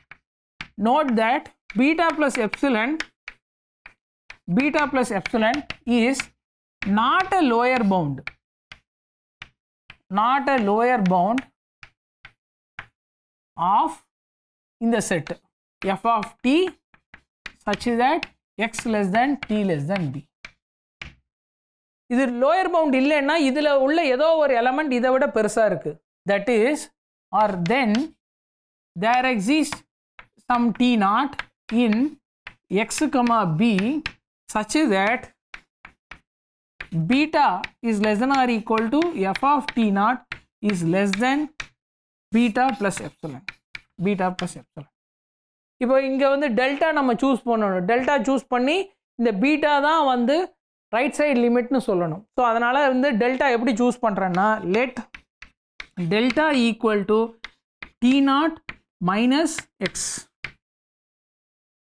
note that beta plus epsilon beta plus epsilon is not a lower bound not a lower bound of இந்த set f of t such that x less than t less than b இது lower bound இல்லைன்னா இதில் உள்ள ஏதோ ஒரு element இதை விட பெருசாக இருக்குது that is or then there exist some t naught in x comma b such that beta is less than or equal to f of t naught is less than beta plus epsilon. Beta plus epsilon. இப்போ இங்கே வந்து delta நம்ம choose பண்ணணும். Delta choose பண்ணி இந்த beta தான் வந்து right side லிமிட்னு சொல்லணும். ஸோ அதனால் வந்து டெல்டா எப்படி சூஸ் பண்ணுறேன்னா let delta equal to t naught minus x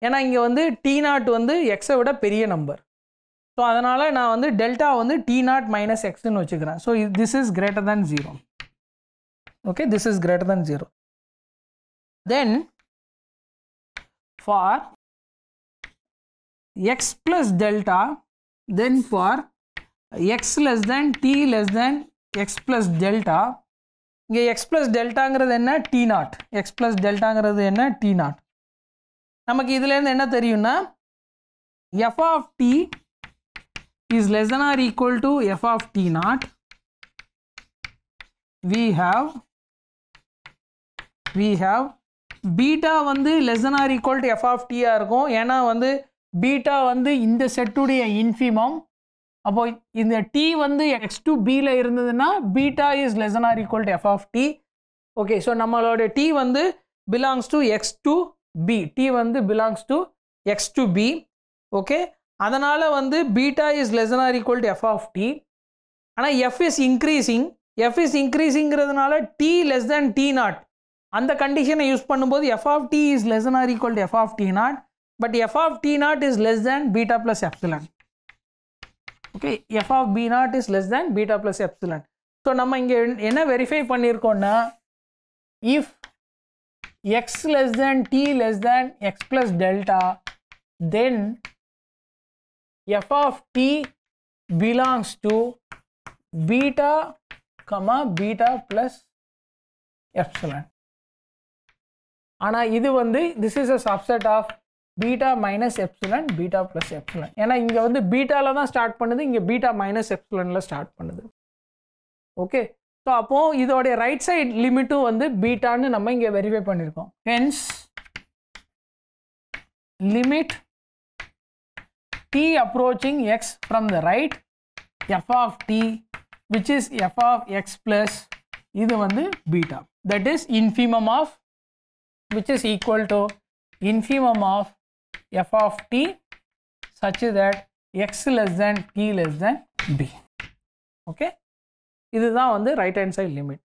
ஏன்னா இங்கே வந்து டி நாட் வந்து எக்ஸை விட பெரிய நம்பர் ஸோ அதனால் நான் வந்து டெல்டா வந்து டி நாட் மைனஸ் எக்ஸ்ன்னு வச்சுக்கிறேன். So this is greater than zero okay this is greater than zero then for x plus delta then for x less than t less than x plus delta இங்கே x plus டெல்டாங்கிறது என்ன? T naught x plus டெல்டாங்கிறது என்ன? T naught நமக்கு இதுலேருந்து என்ன தெரியும்னா f of t is less than or equal to f of t naught we have we have beta வந்து less than or equal to f of t இருக்கும். ஏன்னா வந்து பீட்டா வந்து இந்த செட்டுடைய இன்ஃபிமம். அப்போ இந்த டி வந்து எக்ஸ் டு பியில் இருந்ததுன்னா beta is less or equal to f of t okay so நம்மளோட டி வந்து belongs to x to p t வந்து belongs to x to p okay அதனால் வந்து beta is less or equal to f of t ஆனால் f is increasing f is இன்க்ரீஸிங்கிறதுனால t less than t naught அந்த கண்டிஷனை use பண்ணும்போது f of t is less or equal to f of t naught but f of t naught is less than beta plus epsilon. Okay f of p naught is less than beta plus epsilon. So நம்ம இங்கே என்ன verify பண்ணியிருக்கோம்னா if x less than t less than x plus delta then f of t belongs to beta comma beta plus epsilon ஆனால் இது வந்து this is a subset of beta minus epsilon beta plus epsilon ஏன்னா இங்கே வந்து பீட்டாவில் தான் start பண்ணுது இங்கே பீட்டா மைனஸ் எப்சிலனில் ஸ்டார்ட் பண்ணுது. ஓகே ஸோ அப்போது இதோடைய ரைட் சைட் லிமிட்டும் வந்து பீட்டான்னு நம்ம இங்கே வெரிஃபை பண்ணியிருக்கோம் hence limit t approaching x from the right f of t which is f of x plus இது வந்து beta that is infimum of which is equal to infimum of f of t such that x less than t less than b. Okay? இதுதான் வந்து right hand side limit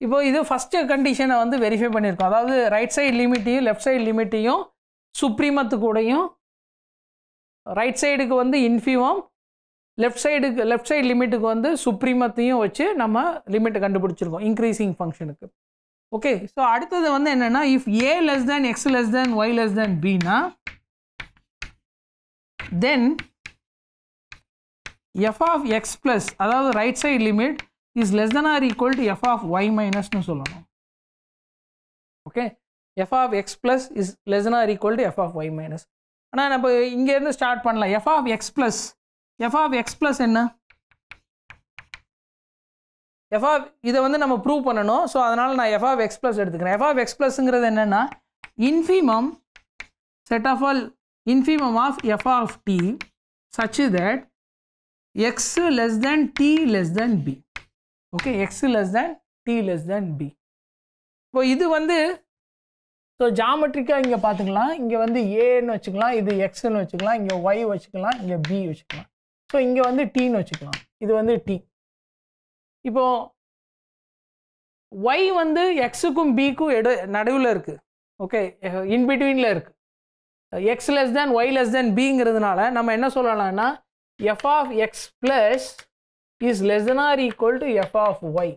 இப்போ இது first கண்டிஷனை வந்து verify பண்ணியிருக்கோம். அதாவது ரைட் சைடு லிமிட்டையும் left side லிமிட்டையும் சுப்ரீமத்து கூடையும் ரைட் சைடுக்கு வந்து இன்ஃபியூவம் லெஃப்ட் சைடுக்கு லெஃப்ட் சைடு லிமிட்டுக்கு வந்து சுப்ரீமத்தையும் வச்சு நம்ம லிமிட்டை கண்டுபிடிச்சிருக்கோம் இன்க்ரீஸிங் ஃபங்க்ஷனுக்கு ஓகே ஸோ அடுத்தது வந்து என்னென்னா if a less than x less than y less than பின்னா then f of x plus அதாவது right side limit is less than or equal to f of y மைனஸ்னு சொல்லணும். Okay f of x plus is less than or equal to f of y minus ஆனால் நம்ம இங்கேருந்து start பண்ணலாம். F of x plus f of x plus என்ன? F of இதை வந்து நம்ம prove பண்ணணும். ஸோ அதனால் நான் எஃப் ஆஃப் எக்ஸ் ப்ளஸ் எடுத்துக்கிறேன். எஃப் ஆஃப் எக்ஸ் ப்ளஸ்ங்கிறது என்னென்னா infimum set of all infimum of f of t such that x less than t less than p okay x less than t less than p இப்போ இது வந்து so ஜாமெட்ரிக்காக இங்கே பார்த்துக்கலாம் இங்கே வந்து ஏன்னு வச்சுக்கலாம் இது எக்ஸ்ன்னு வச்சுக்கலாம் இங்கே ஒய் வச்சுக்கலாம் இங்கே பி வச்சுக்கலாம். ஸோ இங்கே வந்து டீன்னு வச்சுக்கலாம். இது வந்து டி இப்போ ஒய் வந்து எக்ஸுக்கும் பிக்கும் எடு நடுவில் இருக்குது ஓகே இன்பிட்வீனில் இருக்குது x less than y less than பிங்கிறதுனால நம்ம என்ன சொல்லலாம்னா f of x plus is less than or equal to f of y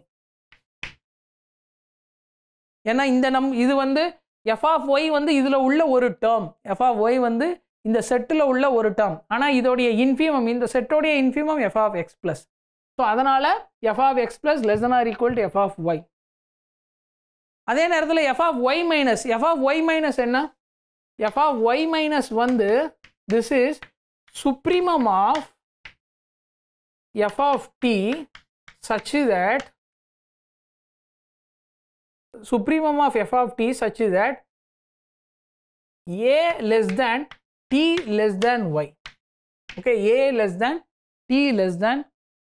ஏன்னா இந்த நம் இது வந்து எஃப் ஆஃப் ஒய் வந்து இதில் உள்ள ஒரு டேர்ம் எஃப் ஆஃப் ஒய் வந்து இந்த செட்டில் உள்ள ஒரு டேர்ம் ஆனால் இதோடைய இன்ஃபீமம் இந்த செட்டோடைய infimum f of x plus so அதனால் f of x plus less than or equal to f of y அதே நேரத்தில் f of y minus f of y minus என்ன? எஃப் ஆஃப் ஒய் மைனஸ் வந்து this is supremum of f of t such that supremum of f of t such that a less than t less than y okay a less than t less than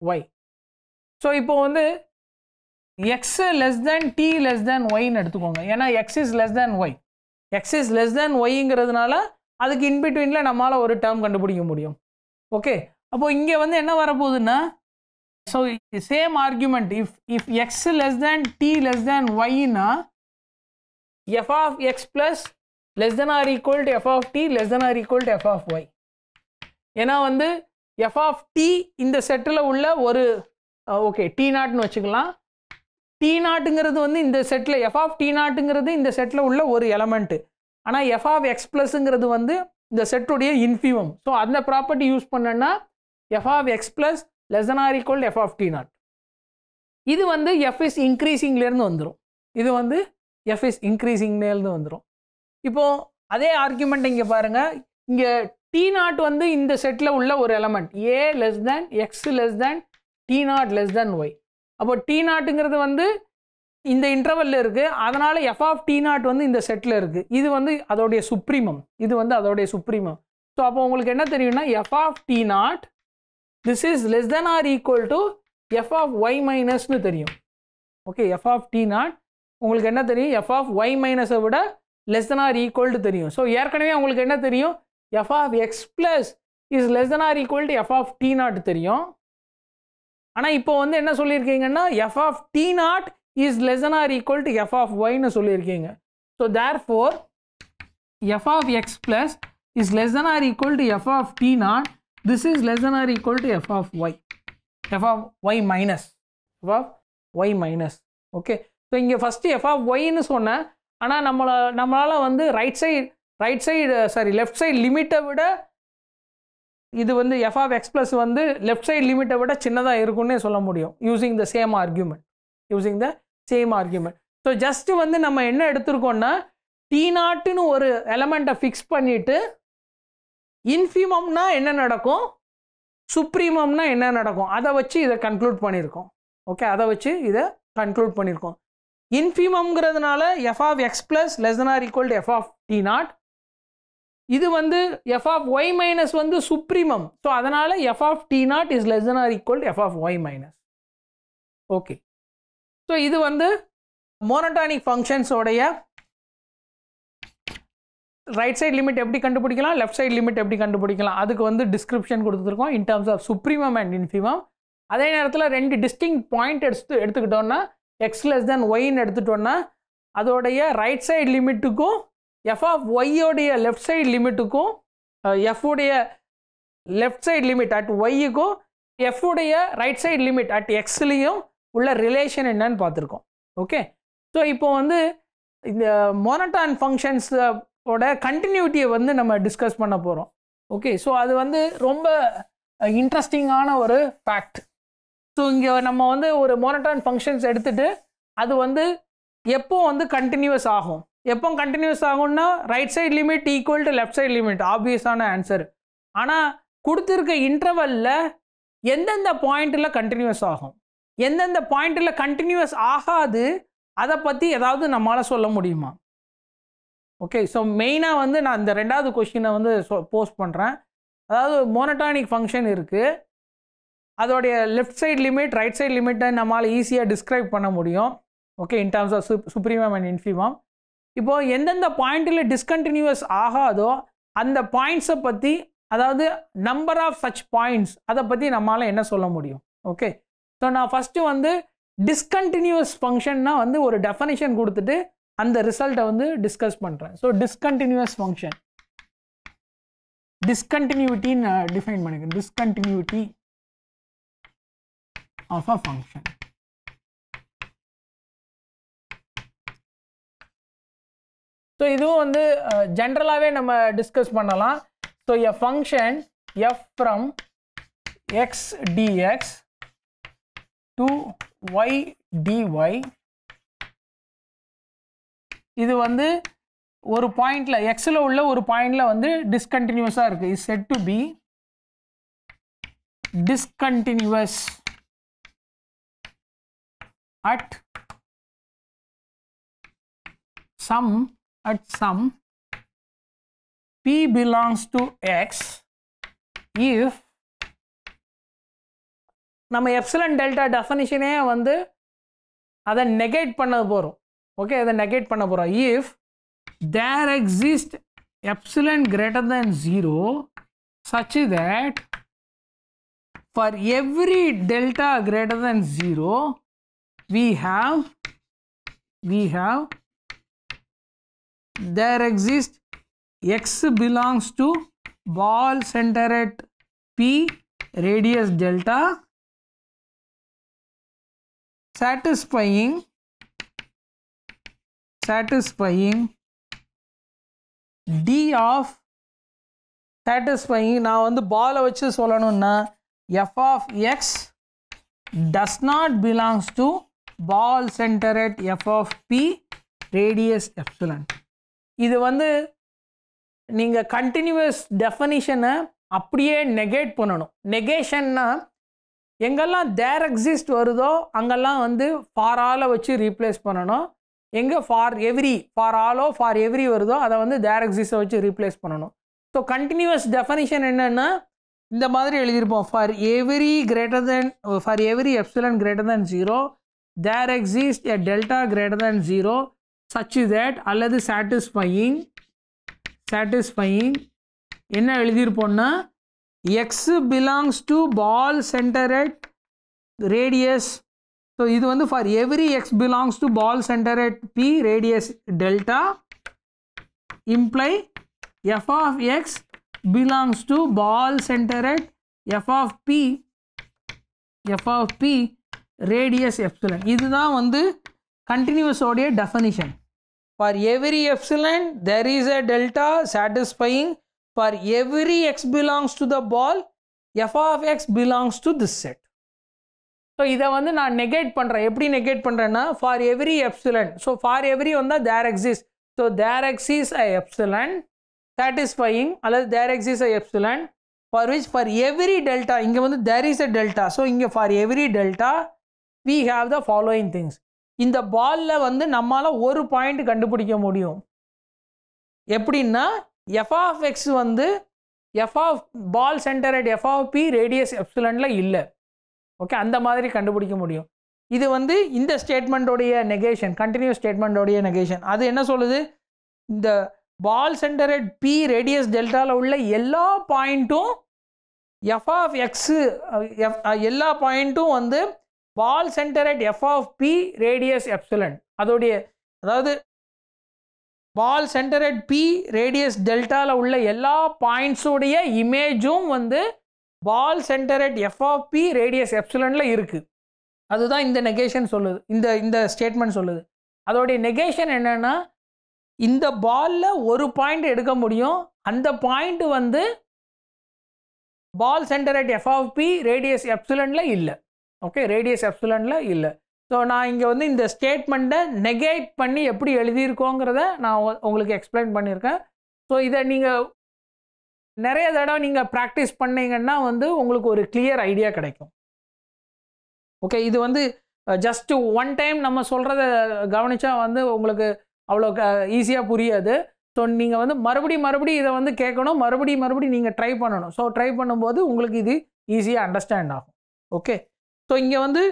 y so இப்போ வந்து x less than t less than ஒய்ன்னு எடுத்துக்கோங்க. ஏன்னா x is less than y x is less than ஒய்ங்கிறதுனால அதுக்கு இன்பிட்வீனில் நம்மளால் ஒரு term கண்டுபிடிக்க முடியும். ஓகே அப்போது இங்கே வந்து என்ன வரப்போகுதுன்னா so same argument if if x less than t less than ஒய்னா f of x plus less than or equal to f of t less than or equal to f of y ஏன்னா வந்து F of t இந்த செட்டில் உள்ள ஒரு okay t நாட்னு வச்சுக்கலாம். T நாட்டுங்கிறது வந்து இந்த செட்டில் எஃப் ஆஃப் டி நாட்டுங்கிறது இந்த செட்டில் உள்ள ஒரு எலமெண்ட்டு ஆனால் எஃப் ஆஃப் எக்ஸ் ப்ளஸ்ங்கிறது வந்து இந்த செட்டுடைய இன்ஃபிமம் ஸோ அந்த ப்ராப்பர்ட்டி யூஸ் பண்ணேன்னா f of x plus less or equal f of t naught இது வந்து எஃப் இஸ் இன்க்ரீசிங்லேருந்து வந்துடும் இது வந்து எஃப் இஸ் இன்க்ரீசிங்லேருந்து வந்துடும் இப்போது அதே ஆர்குமெண்ட் இங்கே பாருங்கள் இங்கே டி நாட் வந்து இந்த செட்டில் உள்ள ஒரு element a less than x less than t naught less than y அப்போ டி நாட்டுங்கிறது வந்து இந்த இன்டர்வல்ல இருக்குது அதனால் எஃப் ஆஃப் டி நாட் வந்து இந்த செட்டில் இருக்குது இது வந்து அதோடைய சுப்ரீமம் இது வந்து அதோடைய சுப்ரீமம் ஸோ அப்போ உங்களுக்கு என்ன தெரியும்னா f of t naught this is less than or equal to f of y மைனஸ்னு தெரியும். Okay f of t naught உங்களுக்கு என்ன தெரியும்? எஃப் ஆஃப் ஒய் மைனஸை விட லெஸ் தென் ஆர் ஈக்குவல் தெரியும். ஸோ ஏற்கனவே உங்களுக்கு என்ன தெரியும்? F of x plus is less than or equal to f of t naught தெரியும். ஆனால் இப்போ வந்து என்ன சொல்லியிருக்கீங்கன்னா f of t naught is less or equal to f of ஒய்னு சொல்லியிருக்கீங்க. So therefore f of x plus is less or equal to f of t naught this is less or or equal to f of y f of y minus. f of y okay so இங்கே first f of ஒய்னு சொன்னேன். ஆனால் நம்மளை நம்மளால் வந்து right side right side sorry left side லிமிட்டை விட இது வந்து எஃப் ஆஃப் எக்ஸ் ப்ளஸ் வந்து லெஃப்ட் சைடு லிமிட்டை விட சின்னதாக இருக்கும்னே சொல்ல முடியும். Using the same argument using the same argument so just வந்து நம்ம என்ன எடுத்திருக்கோம்னா டி நாட்டுன்னு ஒரு எலமெண்ட்டை ஃபிக்ஸ் பண்ணிவிட்டு இன்ஃபிமம்னா என்ன நடக்கும்? சுப்ரீமம்னா என்ன நடக்கும்? அதை வச்சு இதை கன்க்ளூட் பண்ணியிருக்கோம். ஓகே அதை வச்சு இதை கன்க்ளூட் பண்ணியிருக்கோம். இன்ஃபிமம்ங்கிறதுனால f of x plus less or equal to f of t naught இது வந்து எஃப் ஆஃப் ஒய் மைனஸ் வந்து சுப்ரீமம் ஸோ அதனால் f of t naught is less or equal f of y minus okay so இது வந்து monotonic ஃபங்க்ஷன்ஸோடைய right side limit எப்படி கண்டுபிடிக்கலாம்? Left side limit எப்படி கண்டுபிடிக்கலாம்? அதுக்கு வந்து டிஸ்கிரிப்ஷன் கொடுத்துருக்கோம் in terms of supremum and infimum அதே நேரத்தில் ரெண்டு டிஸ்டிங் பாயிண்ட் எடுத்து எடுத்துக்கிட்டோன்னா எக்ஸ் லெஸ் தென் ஒய்ன்னு எடுத்துட்டோன்னா அதோடைய ரைட் சைடு லிமிட்டுக்கும் எஃப் ஆஃப் ஒய்யோடைய லெஃப்ட் சைடு லிமிட்டுக்கும் எஃப் உடைய லெஃப்ட் சைடு லிமிட் அட் ஒய்யுக்கும் எஃப் உடைய ரைட் சைடு லிமிட் அட் எக்ஸ்லேயும் உள்ள ரிலேஷன் என்னன்னு பார்த்துருக்கோம். ஓகே ஸோ இப்போ வந்து இந்த மொனட்டான் ஃபங்க்ஷன்ஸோட கண்டினியூட்டியை வந்து நம்ம டிஸ்கஸ் பண்ண போகிறோம் ஓகே ஸோ அது வந்து ரொம்ப இன்ட்ரெஸ்டிங்கான ஒரு ஃபேக்ட் ஸோ இங்கே நம்ம வந்து ஒரு மொனட்டான் ஃபங்க்ஷன்ஸ் எடுத்துகிட்டு அது வந்து எப்போ வந்து கண்டினியூஸ் ஆகும்? எப்போ கண்டினியூஸ் ஆகும்னா right side limit equal to left side limit ஆப்வியஸான answer ஆனால் கொடுத்துருக்க இன்டர்வலில் எந்தெந்த பாயிண்டில் கண்டினியூஸ் ஆகும்? எந்தெந்த பாயிண்டில் கண்டினியூஸ் ஆகாது? அதை பற்றி ஏதாவது நம்மளால் சொல்ல முடியுமா? ஓகே ஸோ மெயினாக வந்து நான் இந்த ரெண்டாவது கொஷினை வந்து போஸ்ட் பண்ணுறேன் அதாவது மோனட்டானிக் ஃபங்க்ஷன் இருக்குது அதோடைய left side limit right side லிமிட்டை நம்மளால் ஈஸியாக டிஸ்கிரைப் பண்ண முடியும். Okay in terms of sup supremum and infimum இப்போது எந்தெந்த பாயிண்டில் டிஸ்கண்டினியூஸ் ஆகாதோ அந்த பாயிண்ட்ஸை பற்றி அதாவது நம்பர் ஆஃப் சச் பாயிண்ட்ஸ் அதை பற்றி நம்மளால் என்ன சொல்ல முடியும்? ஓகே ஸோ நான் ஃபஸ்ட்டு வந்து டிஸ்கண்டினியூஸ் ஃபங்க்ஷன்னா வந்து ஒரு டெஃபனிஷன் கொடுத்துட்டு அந்த ரிசல்ட்டை வந்து டிஸ்கஸ் பண்ணுறேன் ஸோ டிஸ்கண்டினியூஸ் ஃபங்க்ஷன் டிஸ்கண்டினியூட்டின்னு டிஃபைன் பண்ணிக்கிறேன் discontinuity of a function so இதுவும் வந்து ஜென்ரலாகவே நம்ம டிஸ்கஸ் பண்ணலாம். So a function f from x d x to y d y இது வந்து ஒரு பாயிண்டில் எக்ஸில் உள்ள ஒரு பாயிண்டில் வந்து டிஸ்கண்டினியூஸாக இருக்குது is set to be discontinuous at some at some p belongs to x if நம்ம எப்சிலன் டெல்டா டெஃபனிஷனே வந்து அதை நெகேட் பண்ண போகிறோம் ஓகே அதை நெகேட் பண்ண போகிறோம் if there exist epsilon greater than zero such that for every delta greater than zero we have we have there exists x belongs to ball center at p radius delta satisfying satisfying d of satisfying நான் வந்து பாலை வச்சு சொல்லணும்னா f of x does not belongs to ball center at f of p radius epsilon இது வந்து நீங்கள் continuous டெஃபனிஷனை அப்படியே negate பண்ணணும். நெகேஷன்னா எங்கெல்லாம் தேர் எக்ஸிஸ்ட் வருதோ அங்கெல்லாம் வந்து ஃபார் ஆலை வச்சு ரீப்ளேஸ் பண்ணணும். எங்கே ஃபார் எவ்ரி ஃபார் ஆலோ ஃபார் எவ்ரி வருதோ அதை வந்து தேர் எக்ஸிஸ்டை வச்சு ரீப்ளேஸ் பண்ணணும். ஸோ கண்டினியூஸ் டெஃபனிஷன் என்னென்னா இந்த மாதிரி எழுதியிருப்போம். For every greater than for every epsilon greater than zero there exist a delta greater than zero such that அல்லது சாட்டிஸ்ஃபையிங் சாட்டிஸ்ஃபையிங் என்ன எழுதியிருப்போம்னா x belongs to ball centre at radius so இது வந்து for every x belongs to ball centre at p radius delta imply f of x belongs to ball centre at f of p f of p radius epsilon இதுதான் வந்து கண்டினியூஸோடைய definition for every epsilon there is a delta satisfying for every x belongs to the ball f of x belongs to this set so இதை வந்து நான் negate பண்ணுறேன் எப்படி negate பண்ணுறேன்னா for every epsilon so for every வந்தால் there exist so there exist a epsilon satisfying அல்லது there exist a epsilon for which for every delta இங்கே வந்து there is a delta so இங்கே for every delta we have the following things இந்த பாலில் வந்து நம்மளால் ஒரு பாயிண்ட் கண்டுபிடிக்க முடியும். எப்படின்னா எஃப் ஆஃப் எக்ஸ் வந்து f of ball centre at f of p radius எப்சிலனில் இல்லை. ஓகே அந்த மாதிரி கண்டுபிடிக்க முடியும். இது வந்து இந்த ஸ்டேட்மெண்ட்டோடைய நெகேஷன் கண்டினியூஸ் ஸ்டேட்மெண்ட்டோடைய நெகேஷன் அது என்ன சொல்லுது? இந்த ball centre at p radius டெல்டாவில் உள்ள எல்லா பாயிண்ட்டும் எஃப் ஆஃப் எக்ஸு எல்லா பாயிண்ட்டும் வந்து ball centre at f of p radius epsilon அதோடைய அதாவது ball centre at p radius டெல்டாவில் உள்ள எல்லா பாயிண்ட்ஸுடைய இமேஜும் வந்து ball centre at f of p radius எப்சிலனில் இருக்குது அதுதான் இந்த நெகேஷன் சொல்லுது. இந்த இந்த ஸ்டேட்மெண்ட் சொல்லுது. அதோடைய நெகேஷன் என்னென்னா இந்த பாலில் ஒரு பாயிண்ட் எடுக்க முடியும். அந்த பாயிண்ட் வந்து ball centre at f of p radius எப்சிலனில் இல்லை. ஓகே ரேடியஸ் எப்சிலனில் இல்லை. ஸோ நான் இங்கே வந்து இந்த ஸ்டேட்மெண்ட்டை நெகேட் பண்ணி எப்படி எழுதியிருக்கோங்கிறத நான் உங்களுக்கு எக்ஸ்பிளைன் பண்ணியிருக்கேன். ஸோ இதை நீங்கள் நிறைய தடவை நீங்கள் ப்ராக்டிஸ் பண்ணீங்கன்னா வந்து உங்களுக்கு ஒரு கிளியர் ஐடியா கிடைக்கும். ஓகே இது வந்து ஜஸ்ட்டு ஒன் டைம் நம்ம சொல்கிறத கவனித்தா வந்து உங்களுக்கு அவ்வளோ ஈஸியாக புரியாது. ஸோ நீங்கள் வந்து மறுபடி மறுபடி இதை வந்து கேட்கணும். மறுபடி மறுபடி நீங்கள் ட்ரை பண்ணணும். ஸோ ட்ரை பண்ணும்போது உங்களுக்கு இது ஈஸியாக அண்டர்ஸ்டாண்ட் ஆகும். ஓகே ஸோ இங்கே வந்து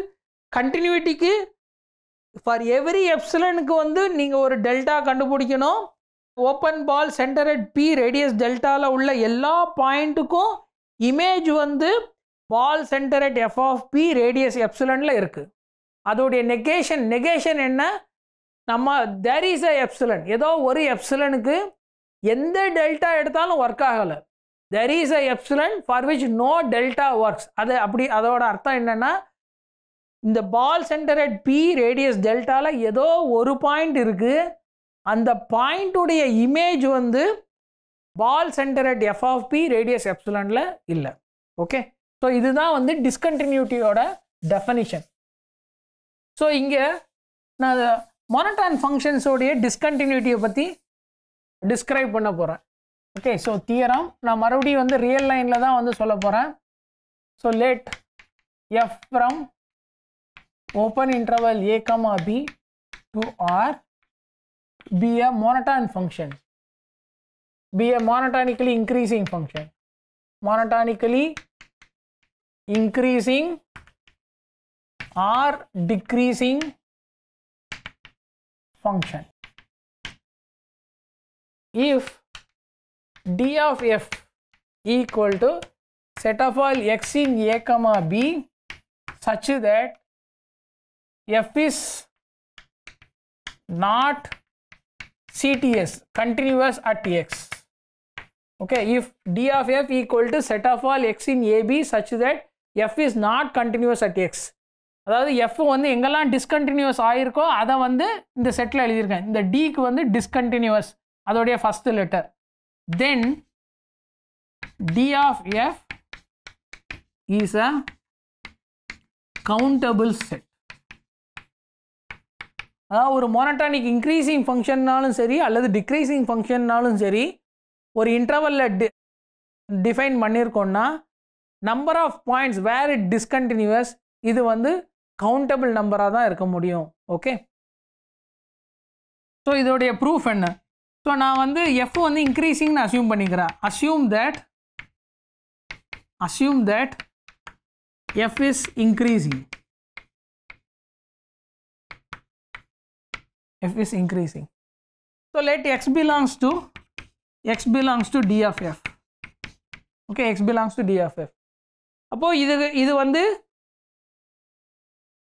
கண்டினியூட்டிக்கு ஃபார் எவ்ரி எப்சிலனுக்கு வந்து நீங்கள் ஒரு டெல்டா கண்டுபிடிக்கணும். Open ball centre at p radius டெல்டாவில் உள்ள எல்லா பாயிண்ட்டுக்கும் இமேஜ் வந்து ball centre at f of p radius எப்சிலனில் இருக்குது அதோடைய நெகேஷன் நெகேஷன் என்ன? நம்ம தேர் இஸ் அ எப்சிலன் ஏதோ ஒரு எப்சிலனுக்கு எந்த டெல்டா எடுத்தாலும் ஒர்க் ஆகலை. There is a epsilon for which no delta works அது அப்படி அதோட அர்த்தம் என்னென்னா இந்த ball centre at p radius டெல்டாவில் ஏதோ ஒரு பாயிண்ட் இருக்குது அந்த பாயிண்ட்டுடைய இமேஜ் வந்து ball centre at f of p radius எப்சிலனில் இல்லை. ஓகே ஸோ இதுதான் வந்து டிஸ்கண்டினியூட்டியோட டெஃபனிஷன் ஸோ இங்கே நான் மொனட்டான் ஃபங்க்ஷன்ஸோடைய டிஸ்கண்டினியூட்டியை பற்றி டிஸ்கிரைப் பண்ண போகிறேன் ஓகே ஸோ தியரம் நான் மறுபடியும் வந்து ரியல் லைனில் தான் வந்து சொல்ல போகிறேன் so let f from open interval a comma b to r be a monotone function be a monotonically increasing function monotonically increasing or decreasing function if d of f equal to set of all x in a comma b such that f is not cts continuous at x okay if d of f equal to set of all x in ab such that f is not continuous at x அதாவது f வந்து எங்கெல்லாம் discontinues ஆயிருக்கோ அதை வந்து இந்த settle எழுதியிருக்கேன் இந்த டிக்கு வந்து டிஸ்கண்டினியூஸ் அதோடைய first letter then d of f is a countable set அதாவது ஒரு மோனட்டானிக் இன்க்ரீசிங் ஃபங்க்ஷன்னாலும் சரி அல்லது டிக்ரீசிங் ஃபங்க்ஷன்னாலும் சரி ஒரு இன்டர்வலில் D define பண்ணியிருக்கோம்னா number of points where it discontinuous இது வந்து கவுண்டபிள் நம்பராக தான் இருக்க முடியும். ஓகே ஸோ இதோடைய ப்ரூஃப் என்ன? ஸோ நான் வந்து எஃப் வந்து இன்க்ரீஸிங்னு அசியூம் பண்ணிக்கிறேன் assume that assume that f is increasing f is increasing. So let x belongs to x belongs to d of f. Okay, x belongs to d of f. அப்போ இது இது வந்து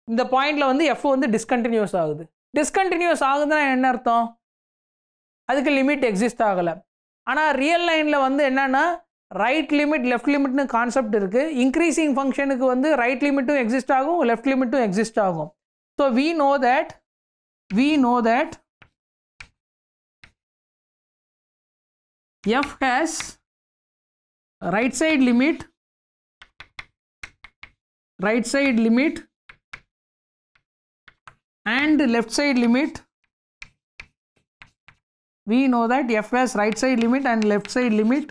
இந்த பாயிண்ட்ல வந்து எஃப் வந்து டிஸ்கண்டினியூஸ் ஆகுது டிஸ்கண்டினியூஸ் ஆகுதுன்னா என்ன அர்த்தம் அதுக்கு லிமிட் எக்ஸிஸ்ட் ஆகலை. ஆனால் ரியல் லைனில் வந்து என்னென்னா ரைட் லிமிட் லெஃப்ட் லிமிட்னு கான்செப்ட் இருக்குது இன்க்ரீசிங் ஃபங்க்ஷனுக்கு வந்து ரைட் லிமிட்டும் எக்ஸிஸ்ட் ஆகும் லெஃப்ட் லிமிட்டும் எக்ஸிஸ்ட் ஆகும். So we know that we know that f has right side limit right side limit and left side limit we know that f has right side limit and left side limit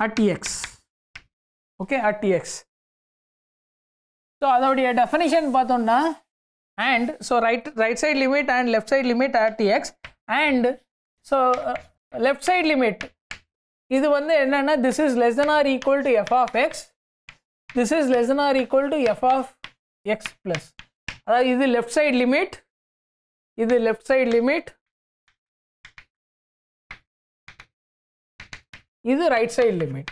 at x okay at x so அதோடைய definition பார்த்தோம்னா and so right right side limit and left side limit at x and so left side limit இது வந்து என்னென்னா this is less than or equal to f of x this is less than or equal to f of x plus அதாவது இது left side limit இது left side limit இது right side limit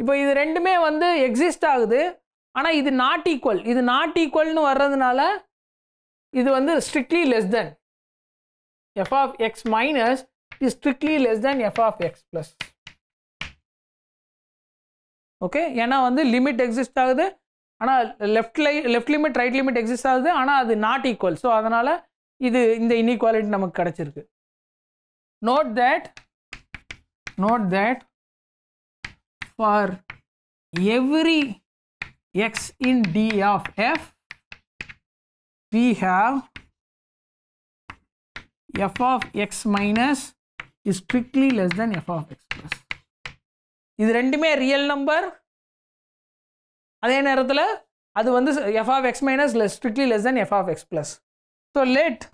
இப்போ இது ரெண்டுமே வந்து எக்ஸிஸ்ட் ஆகுது. ஆனால் இது நாட் ஈக்குவல் இது நாட் ஈக்குவல்னு வர்றதுனால இது வந்து strictly less than f of x minus is strictly less than f of x plus okay ஏன்னா வந்து லிமிட் எக்ஸிஸ்ட் ஆகுது. ஆனால் லெஃப்ட் லை left limit right limit exist ஆகுது ஆனால் அது நாட் ஈக்குவல் ஸோ அதனால் இது இந்த இன்இக்வாலிட்டி நமக்கு கிடச்சிருக்கு. Note that note that for every x in d of f we have f of x minus is strictly less than f of x plus. இது ரெண்டுமே ரியல் நம்பர் அதே நேரத்தில் அது வந்து f of x minus less strictly less than f of x plus so let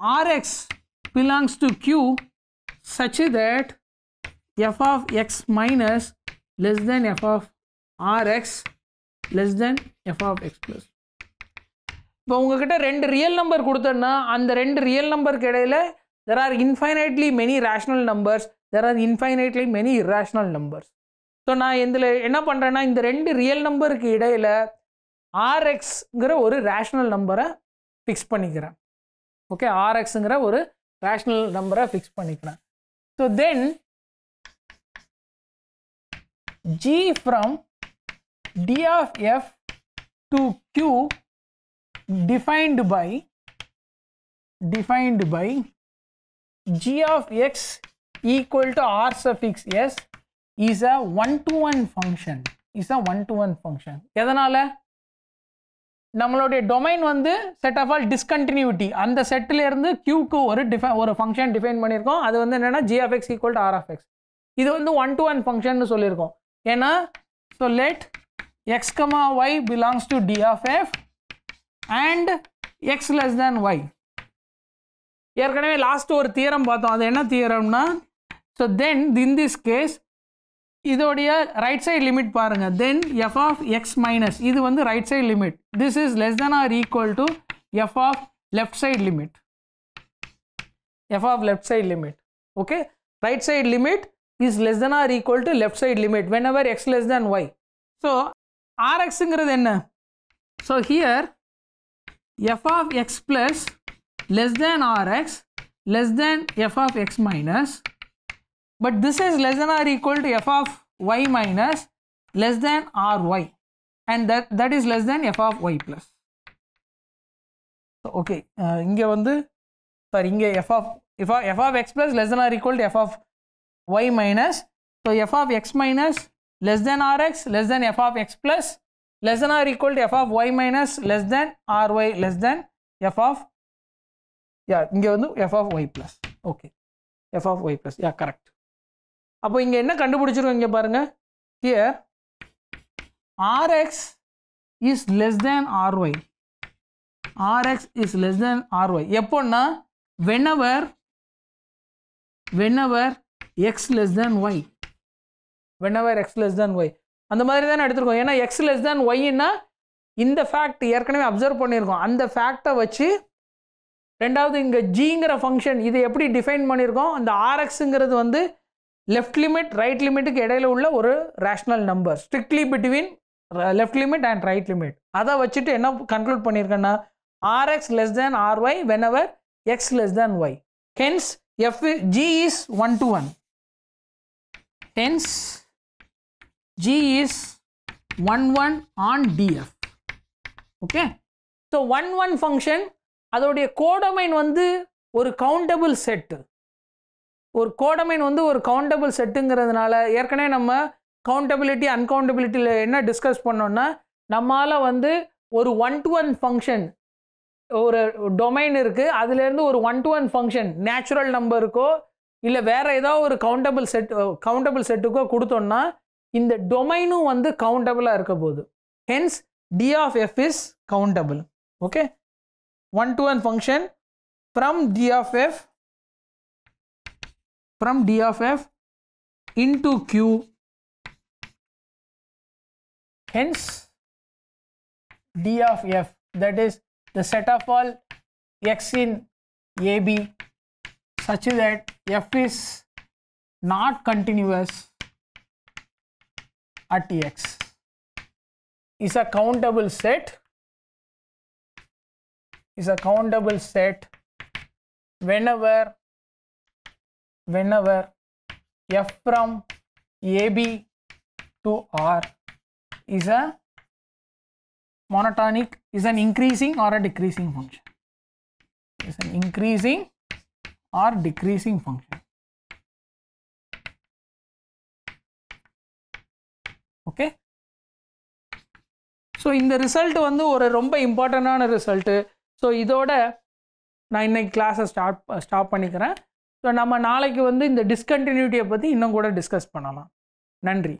r x belongs to q such that f of x minus less than f of r x less than f of x plus இப்போ உங்ககிட்ட ரெண்டு real number கொடுத்தோன்னா அந்த ரெண்டு real நம்பருக்கு இடையில there are infinitely many rational numbers there are infinitely many irrational numbers so நான் இதில் என்ன பண்ணுறேன்னா இந்த ரெண்டு ரியல் நம்பருக்கு இடையில ஆர்எக்ஸ்ங்கிற ஒரு ரேஷ்னல் நம்பரை ஃபிக்ஸ் பண்ணிக்கிறேன். ஓகே ஆர்எக்ஸுங்கிற ஒரு ரேஷ்னல் நம்பரை ஃபிக்ஸ் பண்ணிக்கிறேன். So then g from d of f to q defined by defined by g of x equal to r suffix s is a one to one function is a one to one function எதனால்? நம்மளுடைய domain வந்து set of all discontinuity அந்த செட்டில் இருந்து கியூக்கு ஒரு DeFi ஒரு function define பண்ணியிருக்கோம். அது வந்து என்னென்னா g f x equal to r of x இது வந்து ஒன் டு ஒன் ஃபங்க்ஷன் சொல்லியிருக்கோம். ஏன்னா so let x comma y belongs to d of f and x less than y ஏற்கனவே லாஸ்ட் ஒரு தியரம் பார்த்தோம். அது என்ன தியரம்னா so then in this case இதோடைய ரைட் சைடு லிமிட் பாருங்க. Then f of x minus இது வந்து right side limit this is less than or equal to f of left side limit f of left side limit okay right side limit is less than or equal to left side limit whenever x less than y so ஆர்எக்ஸுங்கிறது என்ன? So here f of x plus less than rx less than f of x minus but this is less than or equal to f of y minus less than ry and that that is less than f of y plus so, okay uh, இங்க வந்து sorry இங்க f of f of, f of x plus less than or equal to f of y minus so f of x minus less than rx less than f of x plus less than or equal to f of y minus less than ry less than f of yeah இங்க வந்து f of y plus okay f of y plus yeah correct அப்போ இங்கே என்ன கண்டுபிடிச்சிருக்கோம் இங்கே பாருங்கள் here r x is less than r y r x is less than r y எப்போன்னா whenever whenever x less than y whenever x less than y அந்த மாதிரி தானே எடுத்திருக்கோம். ஏன்னா எக்ஸ் லெஸ் தேன் ஒய்னா இந்த ஃபேக்ட் ஏற்கனவே அப்சர்வ் பண்ணியிருக்கோம். அந்த ஃபேக்டை வச்சு ரெண்டாவது இங்கே ஜிங்கிற ஃபங்க்ஷன் இது எப்படி டிஃபைன் பண்ணியிருக்கோம்? அந்த ஆர்எக்ஸுங்கிறது வந்து லெஃப்ட் லிமிட் ரைட் லிமிட்டுக்கு இடையில உள்ள ஒரு rational number strictly between left limit and right limit அதை வச்சுட்டு என்ன கன்க்ளூட் பண்ணியிருக்கேன்னா r x less than r y whenever x less than y hence f g is one to one hence g is one one on d f okay so one one function அதோடைய codomain வந்து ஒரு countable set ஒரு codomain வந்து ஒரு countable செட்டுங்கிறதுனால ஏற்கனவே நம்ம கவுண்டபிலிட்டி அன்கவுண்டபிலிட்டியில் என்ன discuss பண்ணோன்னா நம்மால் வந்து ஒரு ஒன் டு ஒன் ஃபங்க்ஷன் ஒரு டொமைன் இருக்குது அதுலேருந்து ஒரு one to one function natural நம்பருக்கோ இல்லை வேறு ஏதோ ஒரு கவுண்டபிள் செட் கவுண்டபிள் செட்டுக்கோ கொடுத்தோம்னா இந்த டொமைனும் வந்து கவுண்டபிளாக இருக்க போகுது. Hence d of f is countable okay one to one function from d of f from d of f into q. Hence, d of f that is the set of all x in ab such that f is not continuous at x is a countable set is a countable set whenever whenever f from ab to r is a monotonic is an increasing or a decreasing function is an increasing or decreasing function okay so இந்த result வந்து ஒரு ரொம்ப இம்பார்ட்டண்ட்டான result so இதோட நான் இன்னைக்கு கிளாஸை start stop பண்ணிக்கிறேன் ஸோ நம்ம நாளைக்கு வந்து இந்த டிஸ்கண்டினியூட்டியை பற்றி இன்னும் கூட டிஸ்கஸ் பண்ணலாம். நன்றி.